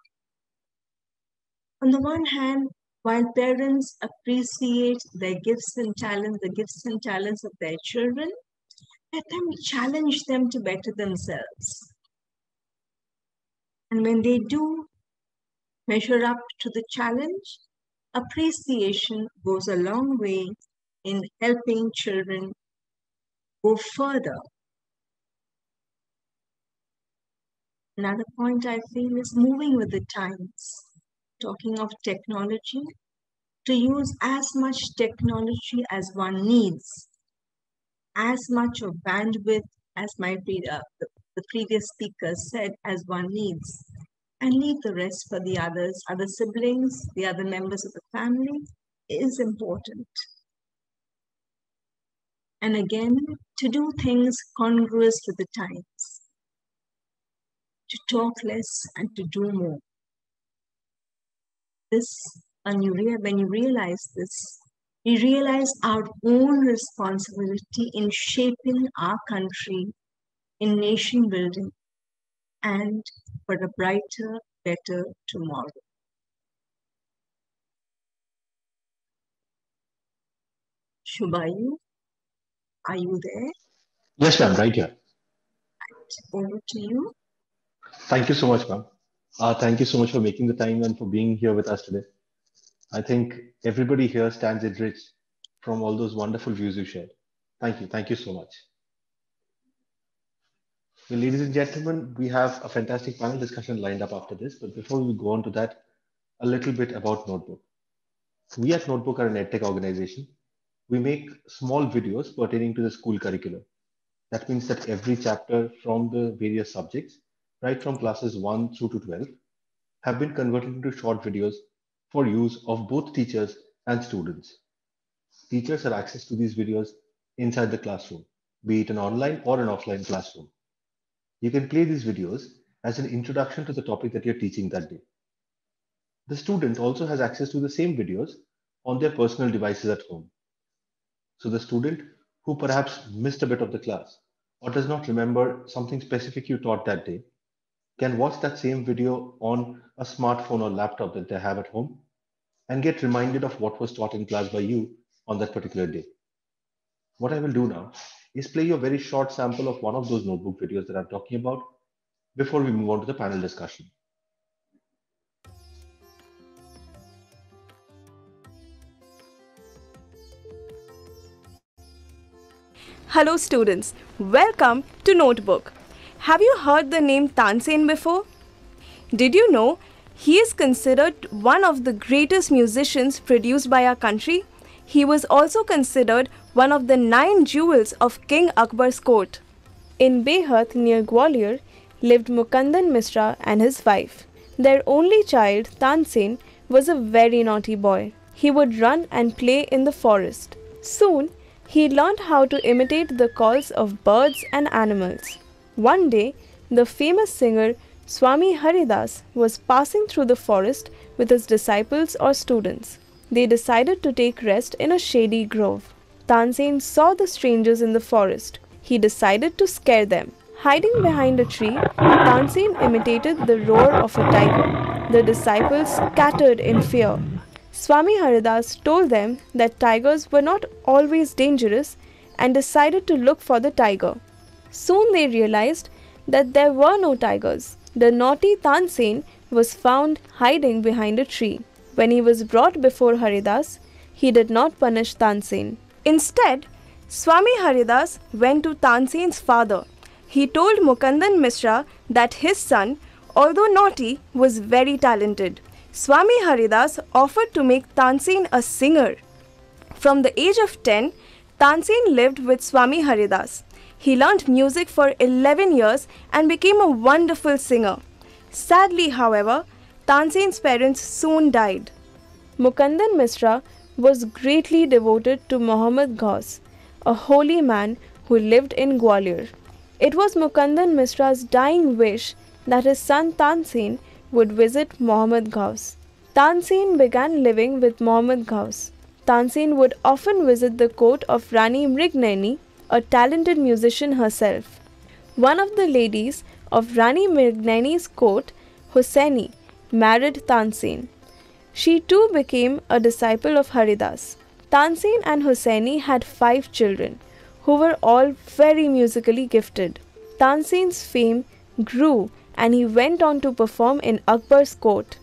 Speaker 4: On the one hand, while parents appreciate their gifts and talents, the gifts and talents of their children, let them challenge them to better themselves. And when they do measure up to the challenge, appreciation goes a long way in helping children go further. Another point I feel is moving with the times. Talking of technology, to use as much technology as one needs, as much of bandwidth as my uh, the previous speaker said, as one needs, and leave the rest for the others, other siblings, the other members of the family, is important. And again, to do things congruous with the times, to talk less and to do more. This, when you, rea- when you realize this, we realize our own responsibility in shaping our country, in nation building, and for a brighter, better tomorrow. Shubayu, are you there?
Speaker 1: Yes, ma'am, right here.
Speaker 4: Over to you.
Speaker 1: Thank you so much, ma'am. Uh, thank you so much for making the time and for being here with us today. I think everybody here stands enriched from all those wonderful views you shared. Thank you. Thank you so much. Well, ladies and gentlemen, we have a fantastic panel discussion lined up after this. But before we go on to that, a little bit about Notebook. We at Notebook are an EdTech organization. We make small videos pertaining to the school curriculum. That means that every chapter from the various subjects, right from classes 1 through to 12, have been converted into short videos for use of both teachers and students. Teachers have access to these videos inside the classroom, be it an online or an offline classroom. You can play these videos as an introduction to the topic that you're teaching that day. The student also has access to the same videos on their personal devices at home. So the student who perhaps missed a bit of the class or does not remember something specific you taught that day can watch that same video on a smartphone or laptop that they have at home and get reminded of what was taught in class by you on that particular day. What I will do now is play you a very short sample of one of those notebook videos that I'm talking about before we move on to the panel discussion.
Speaker 5: Hello students, welcome to Notebook. Have you heard the name Tansen before? Did you know he is considered one of the greatest musicians produced by our country? He was also considered one of the nine jewels of King Akbar's court. In Behat near Gwalior lived Mukandan Misra and his wife. Their only child, Tansen, was a very naughty boy. He would run and play in the forest. Soon, he learned how to imitate the calls of birds and animals. One day, the famous singer Swami Haridas was passing through the forest with his disciples or students. They decided to take rest in a shady grove. Tansen saw the strangers in the forest. He decided to scare them. Hiding behind a tree, Tansen imitated the roar of a tiger. The disciples scattered in fear. Swami Haridas told them that tigers were not always dangerous and decided to look for the tiger. Soon they realized that there were no tigers. The naughty Tansen was found hiding behind a tree. When he was brought before Haridas, he did not punish Tansen. Instead, Swami Haridas went to Tansen's father. He told Mukandan Mishra that his son, although naughty, was very talented. Swami Haridas offered to make Tansen a singer. From the age of 10, Tansen lived with Swami Haridas. He learned music for 11 years and became a wonderful singer. Sadly, however, Tansen's parents soon died. Mukandan Misra was greatly devoted to Muhammad Ghaus, a holy man who lived in Gwalior. It was Mukandan Misra's dying wish that his son Tansen would visit Muhammad Ghaus. Tansen began living with Muhammad Ghaus. Tansen would often visit the court of Rani Mrignani, a talented musician herself. One of the ladies of Rani Mrignani's court, Hussaini, married Tansen. She too became a disciple of Haridas. Tansen and Hussaini had five children, who were all very musically gifted. Tansen's fame grew and he went on to perform in Akbar's court.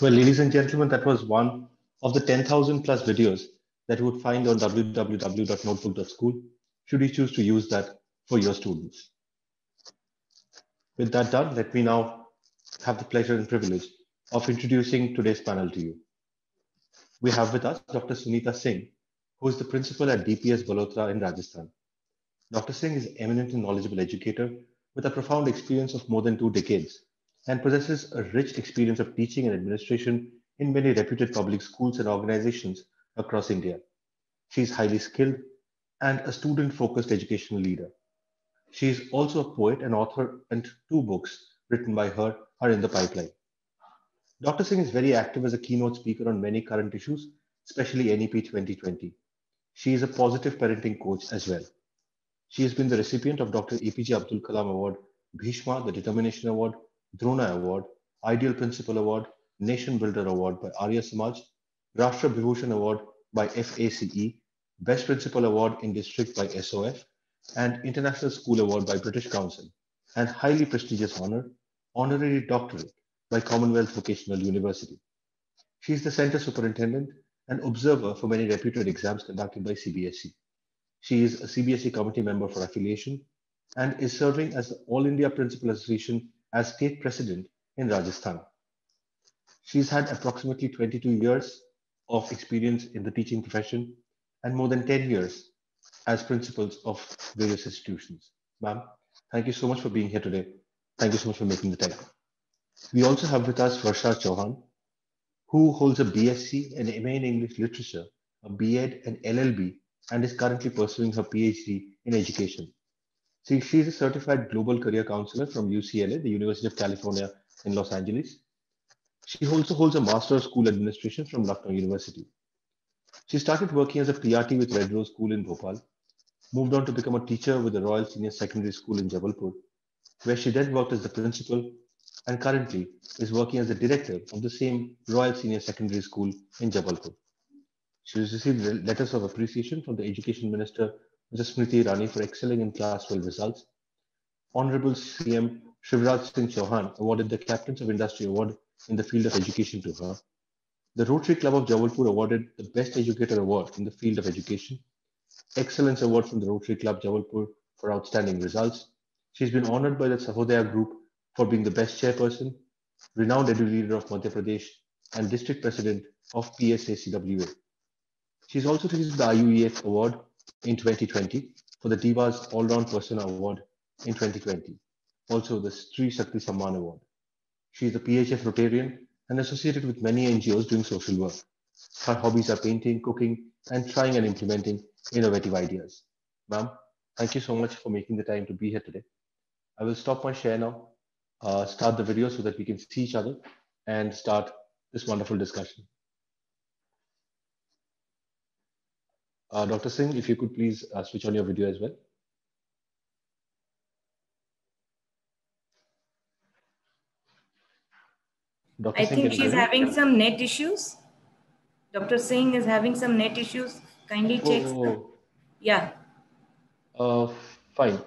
Speaker 1: Well, ladies and gentlemen, that was one of the 10,000 plus videos that you would find on www.notebook.school should you choose to use that for your students. With that done, let me now have the pleasure and privilege of introducing today's panel to you. We have with us Dr. Sunita Singh, who is the principal at DPS Balotra in Rajasthan. Dr. Singh is eminent and knowledgeable educator with a profound experience of more than two decades and possesses a rich experience of teaching and administration in many reputed public schools and organizations across India. She is highly skilled and a student-focused educational leader. She is also a poet and author, and two books written by her are in the pipeline. Dr. Singh is very active as a keynote speaker on many current issues, especially NEP 2020. She is a positive parenting coach as well. She has been the recipient of Dr. APJ Abdul Kalam Award, Bhishma, the Determination Award, Drona Award, Ideal Principal Award, Nation Builder Award by Arya Samaj, Rashtra Bhushan Award by FACE, Best Principal Award in District by SOF, and International School Award by British Council, and highly prestigious honor, Honorary Doctorate by Commonwealth Vocational University. She is the Center Superintendent and observer for many reputed exams conducted by CBSE. She is a CBSE committee member for affiliation and is serving as the All India Principal Association as state president in Rajasthan. She's had approximately 22 years of experience in the teaching profession and more than 10 years as principals of various institutions. Ma'am, thank you so much for being here today. Thank you so much for making the time. We also have with us Varsha Chauhan, who holds a BSc and MA in English Literature, a B.Ed and LLB, and is currently pursuing her PhD in education. See, she is a certified global career counselor from UCLA, the University of California in Los Angeles. She also holds a Master of School Administration from Lucknow University. She started working as a PRT with Red Rose School in Bhopal, moved on to become a teacher with the Royal Senior Secondary School in Jabalpur, where she then worked as the principal and currently is working as the director of the same Royal Senior Secondary School in Jabalpur. She received letters of appreciation from the Education Minister, Mrs. Smriti Irani, for excelling in Class 12 results. Honorable CM Shivraj Singh Chauhan awarded the Captains of Industry Award in the field of education to her. The Rotary Club of Jabalpur awarded the Best Educator Award in the field of education. Excellence Award from the Rotary Club Jabalpur for outstanding results. She's been honored by the Sahodaya Group for being the best chairperson, renowned edu leader of Madhya Pradesh, and district president of PSACWA. She's also received the IUEF award in 2020 for the Divas All-Round Persona Award in 2020. Also the Sri Shakti Samman Award. She is a PHF Rotarian and associated with many NGOs doing social work. Her hobbies are painting, cooking, and trying and implementing innovative ideas. Ma'am, thank you so much for making the time to be here today. I will stop my share now, uh, start the video so that we can see each other and start this wonderful discussion. Uh, Dr. Singh, if you could please uh, switch on your video as well.
Speaker 6: Dr. I Singh, think she's having some net issues. Dr. Singh is having some net issues. Kindly check. Oh. Yeah.
Speaker 1: Uh, fine.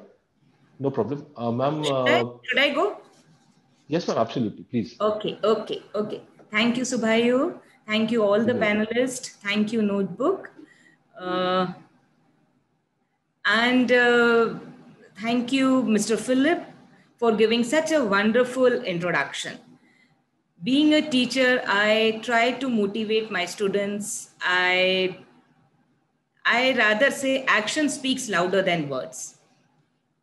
Speaker 1: No problem. Uh, ma'am.
Speaker 6: Should, I, uh, should I go?
Speaker 1: Yes, ma'am. Absolutely. Please.
Speaker 6: Okay. Okay. Okay. Thank you, Subhayu. Thank you, all the panelists. Thank you, Notebook. Uh, and uh, thank you, Mr. Philip, for giving such a wonderful introduction. Being a teacher, I try to motivate my students. I, I rather say action speaks louder than words.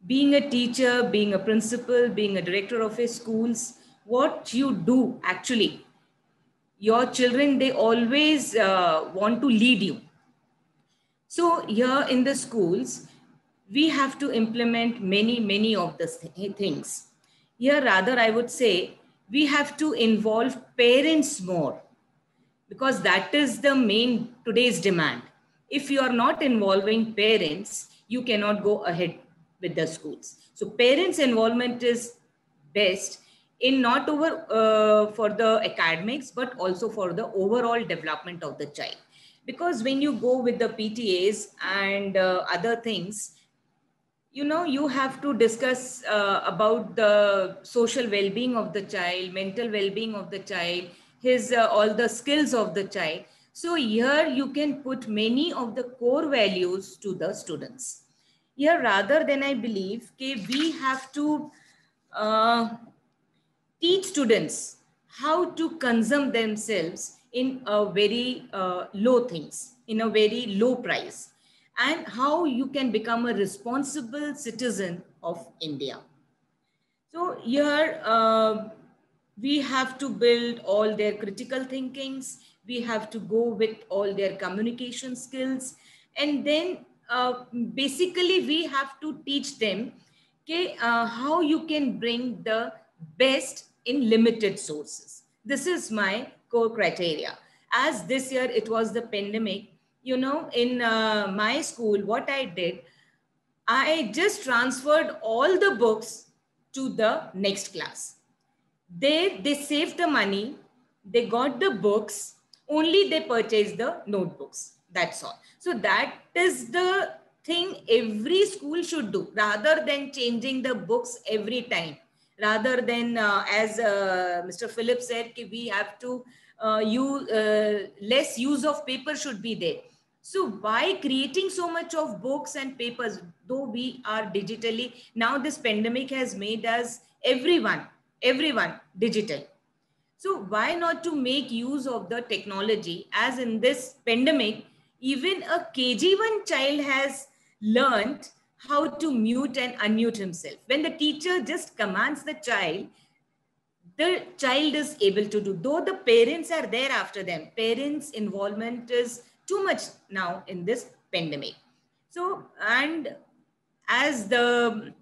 Speaker 6: Being a teacher, being a principal, being a director of a schools, what you do actually, your children, they always uh, want to lead you so here in the schools, we have to implement many, many of the things. Here rather, I would say, we have to involve parents more because that is the main today's demand. If you are not involving parents, you cannot go ahead with the schools. So parents involvement is best in not over uh, for the academics, but also for the overall development of the child. Because when you go with the PTAs and uh, other things, you know, you have to discuss uh, about the social well-being of the child, mental well-being of the child, his uh, all the skills of the child. So here you can put many of the core values to the students. Here rather than I believe, okay, we have to uh, teach students how to consume themselves in a very uh, low things, in a very low price, and how you can become a responsible citizen of India. So here uh, we have to build all their critical thinkings. We have to go with all their communication skills. And then uh, basically we have to teach them okay, uh, how you can bring the best in limited sources. This is my core criteria. As this year it was the pandemic, you know, in uh, my school, what I did, I just transferred all the books to the next class. They, they saved the money, they got the books, only they purchased the notebooks. That's all. So that is the thing every school should do rather than changing the books every time rather than uh, as uh, mr philip said we have to uh, use uh, less use of paper should be there so by creating so much of books and papers though we are digitally now this pandemic has made us everyone everyone digital so why not to make use of the technology as in this pandemic even a kg1 child has learned how to mute and unmute himself. When the teacher just commands the child, the child is able to do, though the parents are there after them. Parents' involvement is too much now in this pandemic. So, and as the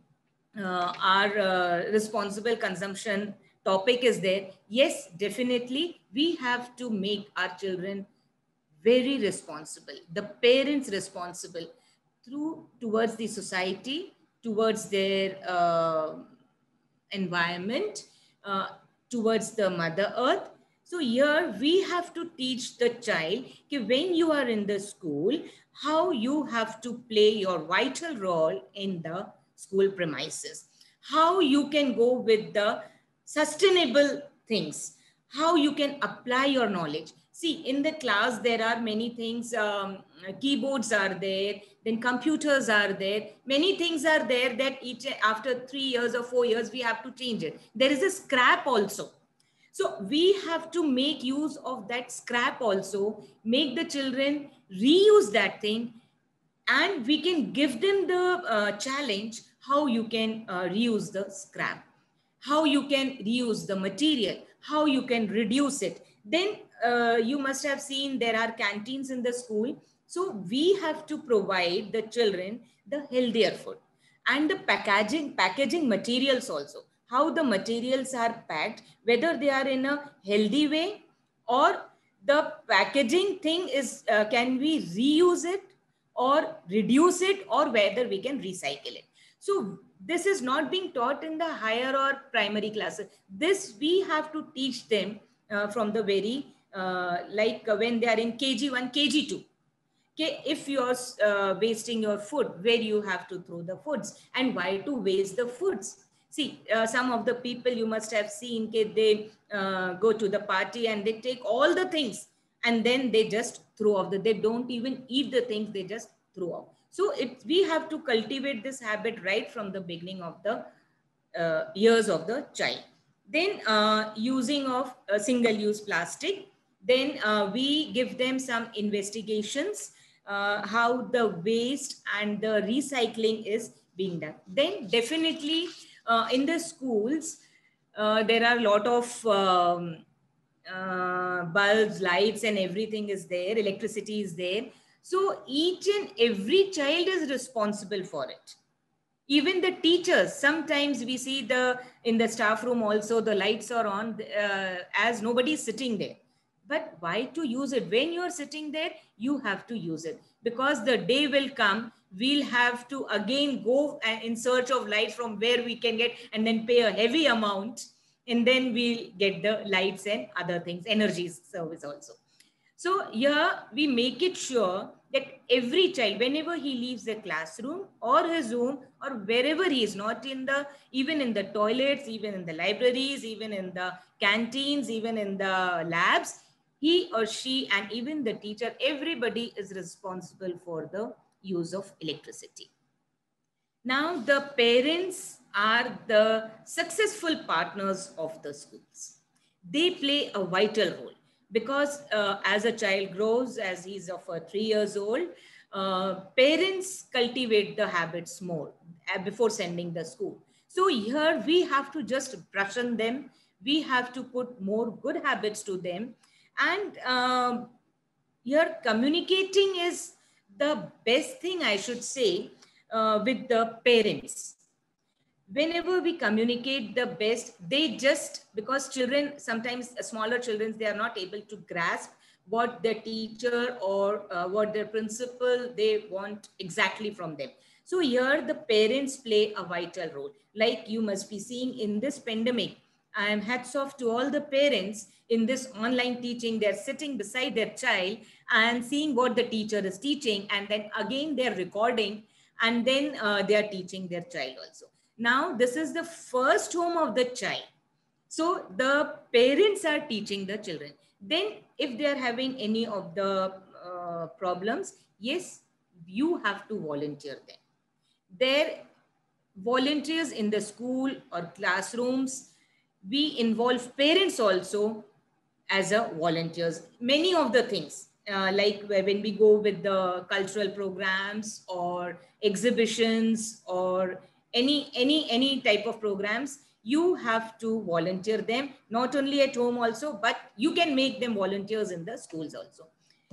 Speaker 6: uh, our uh, responsible consumption topic is there, yes, definitely we have to make our children very responsible, the parents responsible through towards the society, towards their uh, environment, uh, towards the mother earth. So here we have to teach the child that when you are in the school, how you have to play your vital role in the school premises, how you can go with the sustainable things, how you can apply your knowledge. See, in the class, there are many things, um, keyboards are there, then computers are there. Many things are there that each after three years or four years we have to change it. There is a scrap also. So we have to make use of that scrap also make the children reuse that thing and we can give them the uh, challenge how you can uh, reuse the scrap how you can reuse the material how you can reduce it. Then uh, you must have seen there are canteens in the school so we have to provide the children the healthier food and the packaging, packaging materials also. How the materials are packed, whether they are in a healthy way or the packaging thing is, uh, can we reuse it or reduce it or whether we can recycle it. So this is not being taught in the higher or primary classes. This we have to teach them uh, from the very, uh, like when they are in KG1, KG2 okay if you're uh, wasting your food where you have to throw the foods? And why to waste the foods? See uh, some of the people you must have seen okay, they uh, go to the party and they take all the things and then they just throw off the they don't even eat the things they just throw off. So it we have to cultivate this habit right from the beginning of the uh, years of the child. Then uh, using of single use plastic then uh, we give them some investigations uh, how the waste and the recycling is being done. Then definitely uh, in the schools, uh, there are a lot of um, uh, bulbs, lights and everything is there, electricity is there. So each and every child is responsible for it. Even the teachers, sometimes we see the in the staff room also the lights are on uh, as nobody is sitting there but why to use it? When you're sitting there, you have to use it because the day will come, we'll have to again go uh, in search of light from where we can get and then pay a heavy amount and then we'll get the lights and other things, energy service also. So here we make it sure that every child, whenever he leaves the classroom or his home or wherever he is, not in the, even in the toilets, even in the libraries, even in the canteens, even in the labs, he or she and even the teacher, everybody is responsible for the use of electricity. Now the parents are the successful partners of the schools. They play a vital role because uh, as a child grows, as he's of uh, three years old, uh, parents cultivate the habits more uh, before sending the school. So here we have to just brush on them. We have to put more good habits to them. And um, here communicating is the best thing I should say uh, with the parents. Whenever we communicate the best they just because children sometimes smaller children they are not able to grasp what their teacher or uh, what their principal they want exactly from them. So here the parents play a vital role. Like you must be seeing in this pandemic i am hats off to all the parents in this online teaching they're sitting beside their child and seeing what the teacher is teaching and then again they're recording and then uh, they are teaching their child also now, this is the first home of the child. So the parents are teaching the children. Then if they are having any of the uh, problems, yes, you have to volunteer them. There volunteers in the school or classrooms, we involve parents also as a volunteers. Many of the things uh, like when we go with the cultural programs or exhibitions or any any any type of programs you have to volunteer them not only at home also but you can make them volunteers in the schools also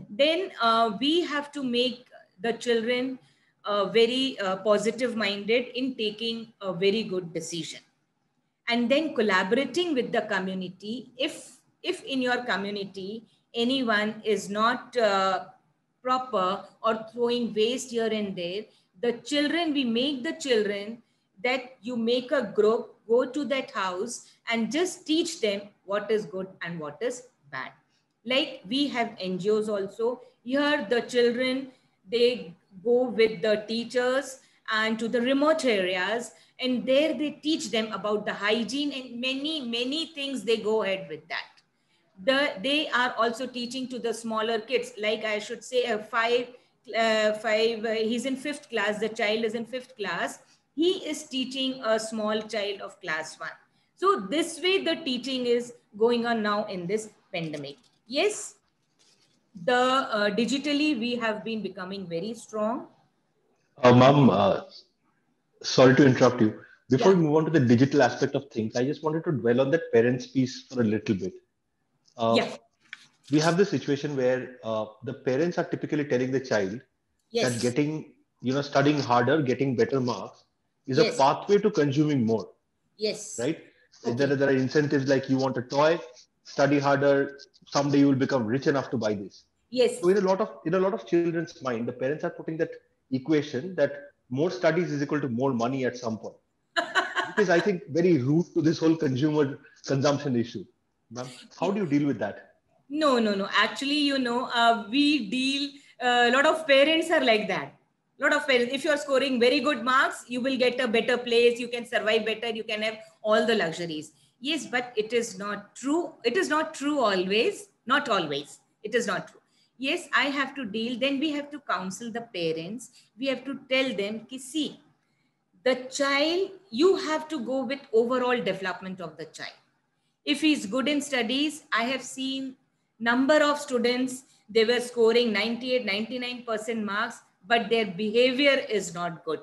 Speaker 6: then uh, we have to make the children uh, very uh, positive minded in taking a very good decision and then collaborating with the community if if in your community anyone is not uh, proper or throwing waste here and there the children we make the children that you make a group, go to that house and just teach them what is good and what is bad. Like we have NGOs also. Here the children, they go with the teachers and to the remote areas and there they teach them about the hygiene and many, many things they go ahead with that. The, they are also teaching to the smaller kids, like I should say a five, uh, five, uh, he's in fifth class, the child is in fifth class he is teaching a small child of class one. So this way the teaching is going on now in this pandemic. Yes, the uh, digitally we have been becoming very strong.
Speaker 1: Uh, Ma'am, uh, sorry to interrupt you. Before yeah. we move on to the digital aspect of things, I just wanted to dwell on that parents piece for a little bit. Uh, yeah. We have this situation where uh, the parents are typically telling the child yes. that getting, you know, studying harder, getting better marks is yes. a pathway to consuming more.
Speaker 6: Yes.
Speaker 1: Right? Okay. There, there are incentives like you want a toy, study harder, someday you will become rich enough to buy this.
Speaker 6: Yes.
Speaker 1: So in a lot of in a lot of children's mind, the parents are putting that equation that more studies is equal to more money at some point. which is, I think, very root to this whole consumer consumption issue. How do you deal with that?
Speaker 6: No, no, no. Actually, you know, uh, we deal. Uh, a lot of parents are like that A lot of parents if you're scoring very good marks you will get a better place you can survive better you can have all the luxuries yes but it is not true it is not true always not always it is not true yes i have to deal. Then we have to counsel the parents. We have to tell them ki see the child you have to go with overall development of the child. If he's good in studies i have seen number of students they were scoring 98 99% marks but their behavior is not good.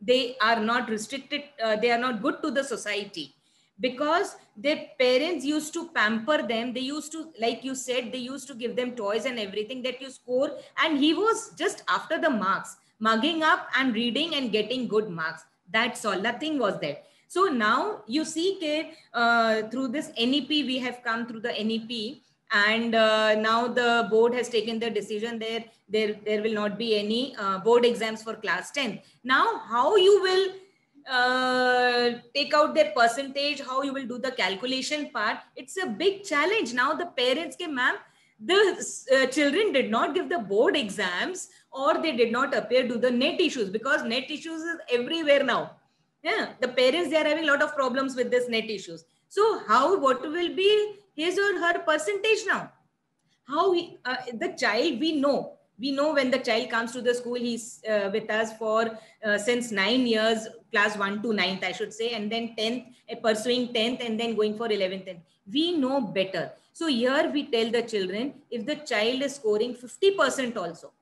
Speaker 6: They are not restricted, uh, they are not good to the society because their parents used to pamper them. They used to, like you said, they used to give them toys and everything that you score. And he was just after the marks, mugging up and reading and getting good marks. That's all, nothing was there. So now you see uh, through this NEP, we have come through the NEP and uh, now the board has taken the decision there there there will not be any uh, board exams for class 10 now how you will uh, take out their percentage, how you will do the calculation part. It's a big challenge. Now the parents came, ma'am, the uh, children did not give the board exams or they did not appear to the NET issues because NET issues is everywhere now. Yeah, the parents, they are having a lot of problems with this NET issues. So how, what will be his or her percentage now? How uh, the child, we know we know when the child comes to the school he's uh, with us for uh, since nine years class 1 to 9th i should say and then 10th uh, pursuing 10th and then going for 11th and we know better so here we tell the children if the child is scoring 50% also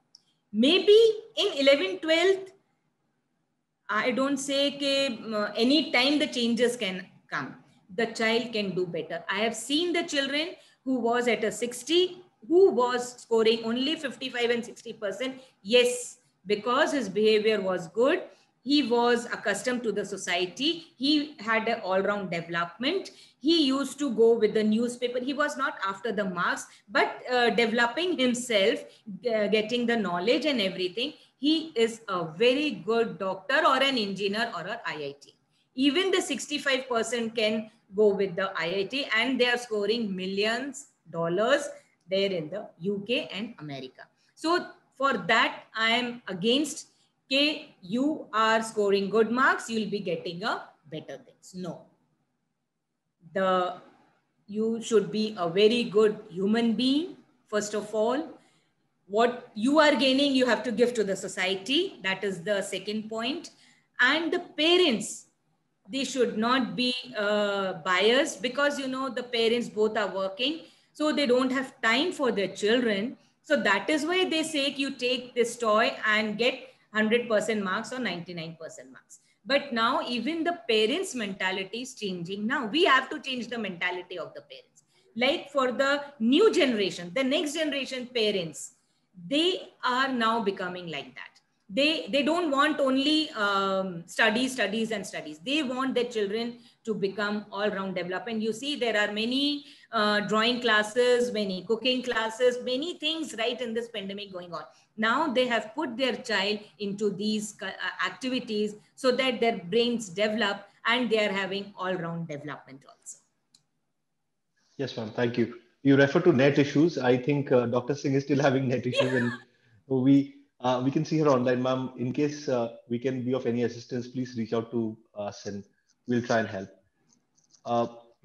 Speaker 6: maybe in 11th 12th i don't say that any time the changes can come the child can do better i have seen the children who was at a 60 who was scoring only 55 and 60%. Yes, because his behavior was good. He was accustomed to the society. He had an all-round development. He used to go with the newspaper. He was not after the marks, but uh, developing himself, uh, getting the knowledge and everything. He is a very good doctor or an engineer or an IIT. Even the 65% can go with the IIT and they are scoring millions dollars there in the UK and America. So for that, I am against K, you are scoring good marks, you'll be getting a better things. No. The you should be a very good human being, first of all. What you are gaining, you have to give to the society. That is the second point. And the parents, they should not be uh, biased because, you know, the parents both are working so they don't have time for their children. So that is why they say you take this toy and get 100% marks or 99% marks. But now even the parents' mentality is changing now. We have to change the mentality of the parents. Like for the new generation, the next generation parents, they are now becoming like that. They, they don't want only um, studies, studies and studies. They want their children to become all-round development. You see, there are many uh, drawing classes, many cooking classes, many things right in this pandemic going on. Now they have put their child into these uh, activities so that their brains develop and they are having all-round development also.
Speaker 1: Yes, ma'am. Thank you. You refer to net issues. I think uh, Dr. Singh is still having net issues, and [laughs] we uh, we can see her online, ma'am. In case uh, we can be of any assistance, please reach out to us, and we'll try and help.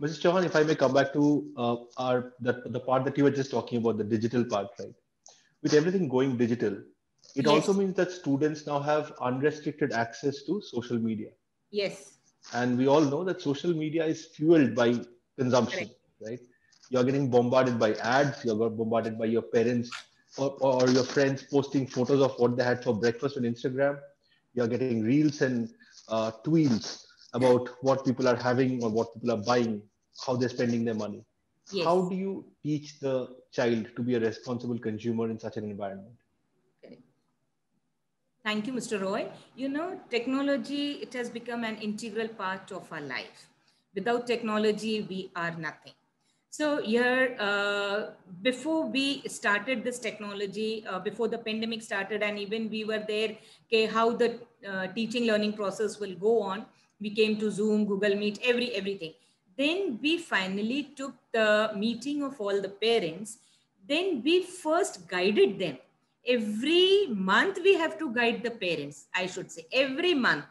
Speaker 1: Mrs. Chauhan, if I may come back to uh, our the, the part that you were just talking about, the digital part, right? With everything going digital, it yes. also means that students now have unrestricted access to social media.
Speaker 6: Yes.
Speaker 1: And we all know that social media is fueled by consumption, right? You're getting bombarded by ads, you're bombarded by your parents or, or your friends posting photos of what they had for breakfast on Instagram. You're getting reels and uh, tweets about what people are having or what people are buying, how they're spending their money. Yes. How do you teach the child to be a responsible consumer in such an environment?
Speaker 6: Thank you, Mr. Roy. You know, technology, it has become an integral part of our life. Without technology, we are nothing. So here, uh, before we started this technology, uh, before the pandemic started, and even we were there, okay, how the uh, teaching learning process will go on, we came to zoom google meet every everything. Then we finally took the meeting of all the parents. Then we first guided them. Every month we have to guide the parents i should say. Every month.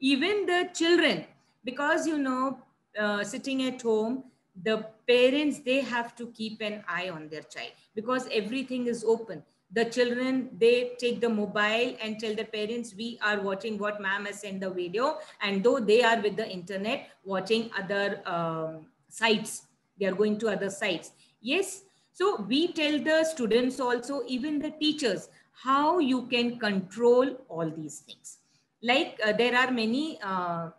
Speaker 6: Even the children. Because you know uh, sitting at home the parents they have to keep an eye on their child. Because everything is open the children they take the mobile and tell the parents we are watching what ma'am has sent the video. And though they are with the internet watching other um, sites they are going to other sites. Yes. So we tell the students also even the teachers how you can control all these things. Like uh, there are many uh,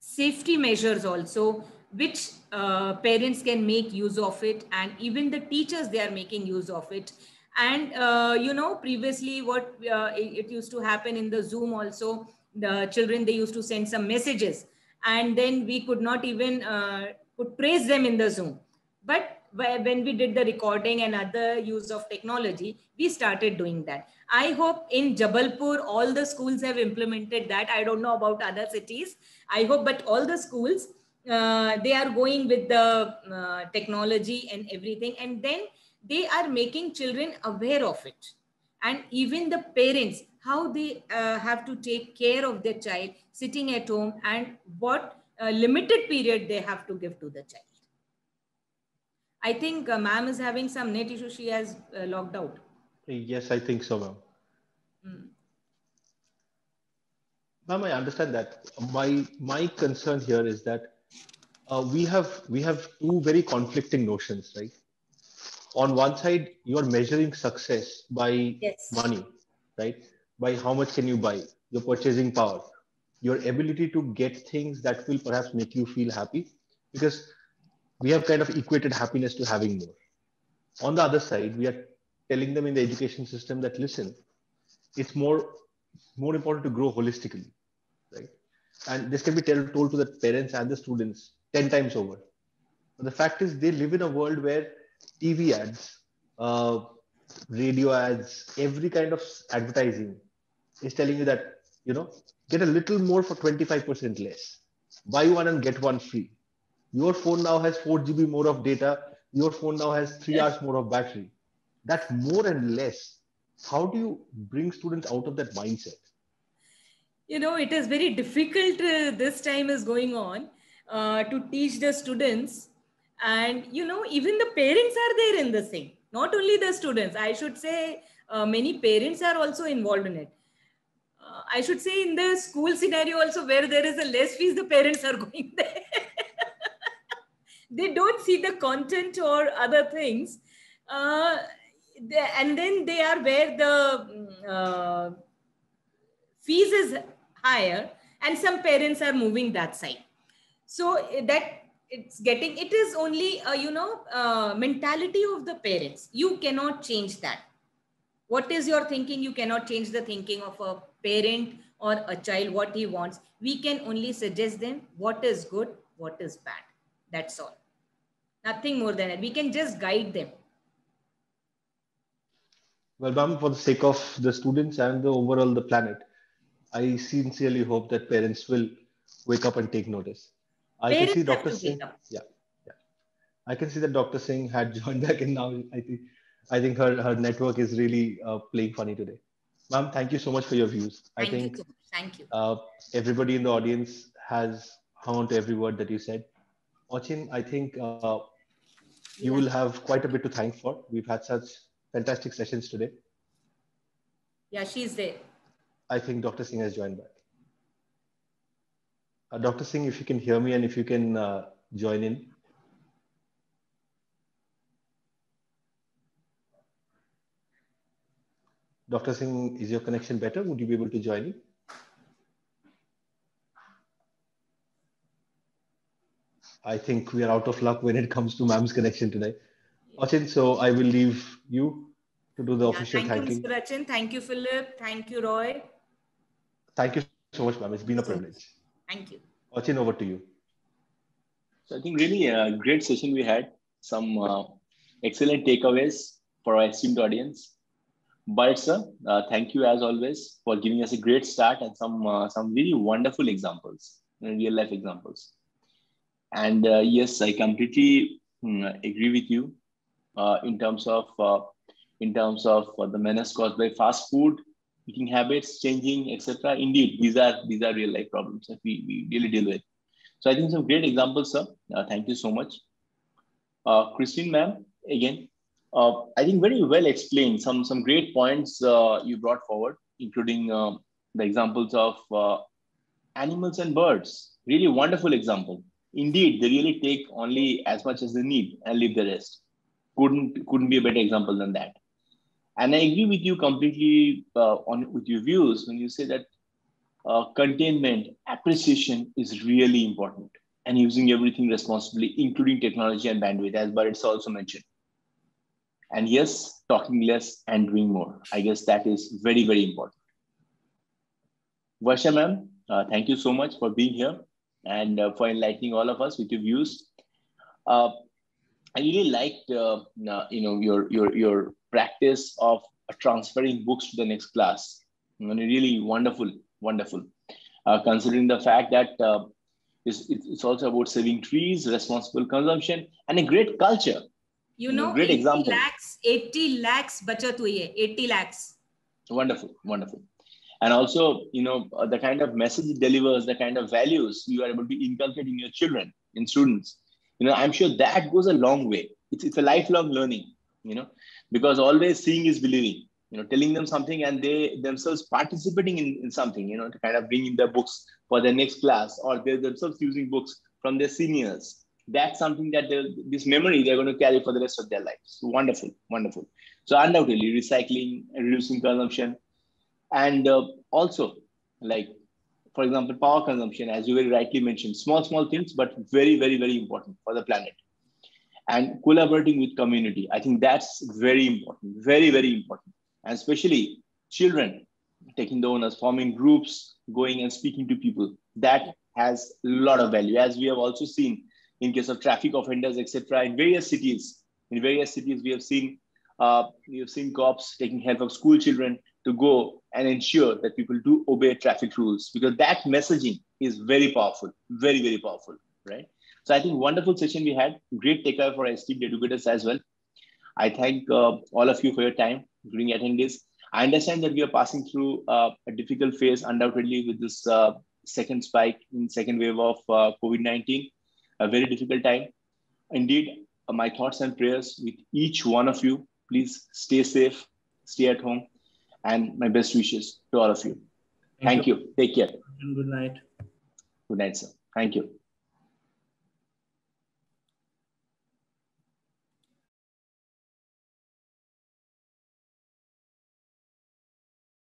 Speaker 6: safety measures also which uh, parents can make use of it and even the teachers they are making use of it and uh, you know previously what uh, it, it, used to happen in the zoom also the children they used to send some messages and then we could not even uh, could praise them in the zoom but when we did the recording and other use of technology, we started doing that. I hope in Jabalpur, all the schools have implemented that. I don't know about other cities. I hope, but all the schools, uh, they are going with the uh, technology and everything. And then they are making children aware of it. And even the parents, how they uh, have to take care of their child sitting at home and what uh, limited period they have to give to the child. I think uh, ma'am is having some net issue. She has uh, logged out.
Speaker 1: Yes, I think so, ma'am. Mm. Ma'am, I understand that. My my concern here is that uh, we have we have two very conflicting notions, right? On one side, you are measuring success by yes. money, right? By how much can you buy, your purchasing power, your ability to get things that will perhaps make you feel happy, because we have kind of equated happiness to having more. On the other side, we are telling them in the education system that listen, it's more more important to grow holistically, right? And this can be tell, told to the parents and the students 10 times over. But the fact is, they live in a world where TV ads, uh, radio ads, every kind of advertising is telling you that, you know, get a little more for 25% less. Buy one and get one free your phone now has 4 GB more of data. Your phone now has three yes. hours more of battery. That's more and less. How do you bring students out of that mindset?
Speaker 6: You know, it is very difficult. Uh, this time is going on uh, to teach the students. And, you know, even the parents are there in the thing. Not only the students. I should say uh, many parents are also involved in it. Uh, I should say in the school scenario also where there is a less fees, the parents are [laughs] going there they don't see the content or other things uh, they, and then they are where the uh, fees is higher and some parents are moving that side so that it's getting it is only a, you know uh, mentality of the parents you cannot change that what is your thinking you cannot change the thinking of a parent or a child what he wants we can only suggest them what is good what is bad that's all Nothing more than that. We can just guide them.
Speaker 1: Well, ma'am, for the sake of the students and the overall the planet, I sincerely hope that parents will wake up and take notice. I parents can see Dr. Singh. Yeah, yeah. I can see that Dr. Singh had joined back, and now I think I think her her network is really uh, playing funny today. Ma'am, thank you so much for your views.
Speaker 6: Thank
Speaker 1: I think
Speaker 6: you. Thank you.
Speaker 1: Uh, everybody in the audience has hung on to every word that you said. Achin, I think uh, you yeah. will have quite a bit to thank for. We've had such fantastic sessions today.
Speaker 6: Yeah, she's there.
Speaker 1: I think Dr. Singh has joined back. Uh, Dr. Singh, if you can hear me and if you can uh, join in. Dr. Singh, is your connection better? Would you be able to join in? I think we are out of luck when it comes to ma'am's connection today. Achin, so I will leave you to do the yeah, official
Speaker 6: thank thanking. you, Mr. Achin. Thank you, Philip. Thank you, Roy.
Speaker 1: Thank you so much, ma'am. It's been a privilege.
Speaker 6: Thank you.
Speaker 1: Achin, over to you.
Speaker 3: So I think really a great session we had. Some uh, excellent takeaways for our esteemed audience. But sir, uh, thank you as always for giving us a great start and some uh, some really wonderful examples, real life examples. And uh, yes, I completely um, agree with you uh, in terms of uh, in terms of the menace caused by fast food, eating habits changing, etc. Indeed, these are these are real life problems that we, we really deal with. So I think some great examples, sir. Uh, thank you so much. Uh, Christine, ma'am, again, uh, I think very well explained. Some some great points you brought forward, including um, the examples of animals and birds. Really wonderful example indeed they really take only as much as they need and leave the rest couldn't couldn't be a better example than that and i agree with you completely uh, on with your views when you say that uh, containment appreciation is really important and using everything responsibly including technology and bandwidth as Bharat's also mentioned. And yes talking less and doing more. I guess that is very very important. Varsha ma'am, uh, thank you so much for being here and uh, for enlightening all of us with your views. Uh, I really liked, uh, you know, your, your, your practice of transferring books to the next class. And really wonderful, wonderful. Uh, considering the fact that uh, it's, it's also about saving trees, responsible consumption, and a great culture.
Speaker 6: You know, great 80 example. lakhs, 80 lakhs bachat hui hai, 80 lakhs.
Speaker 3: Wonderful, wonderful. And also, you know, uh, the kind of message it delivers, the kind of values you are able to inculcate in your children, in students, you know, I'm sure that goes a long way. It's, it's a lifelong learning, you know, because always seeing is believing you know telling them something and they themselves participating in, in something you know to kind of bring in their books for their next class or they themselves using books from their seniors. That's something that this memory they're going to carry for the rest of their lives. Wonderful wonderful. So undoubtedly recycling reducing consumption and uh, also like for example power consumption as you very rightly mentioned small small things but very very very important for the planet and collaborating with community i think that's very important very very important and especially children taking the owners, forming groups, going and speaking to people. That has a lot of value, as we have also seen in case of traffic offenders, etc. In various cities, in various cities, we have seen uh, we have seen cops taking help of school children to go and ensure that people do obey traffic rules because that messaging is very powerful, very very powerful, right? So I think wonderful session we had, great takeaway for esteemed educators as well. I thank uh, all of you for your time during attendees. I understand that we are passing through uh, a difficult phase, undoubtedly, with this uh, second spike in second wave of uh, COVID-19, a very difficult time. Indeed, uh, my thoughts and prayers with each one of you. Please stay safe, stay at home, and my best wishes to all of you. Thank, Thank you. you. Take care.
Speaker 2: And good night.
Speaker 3: Good night, sir. Thank you.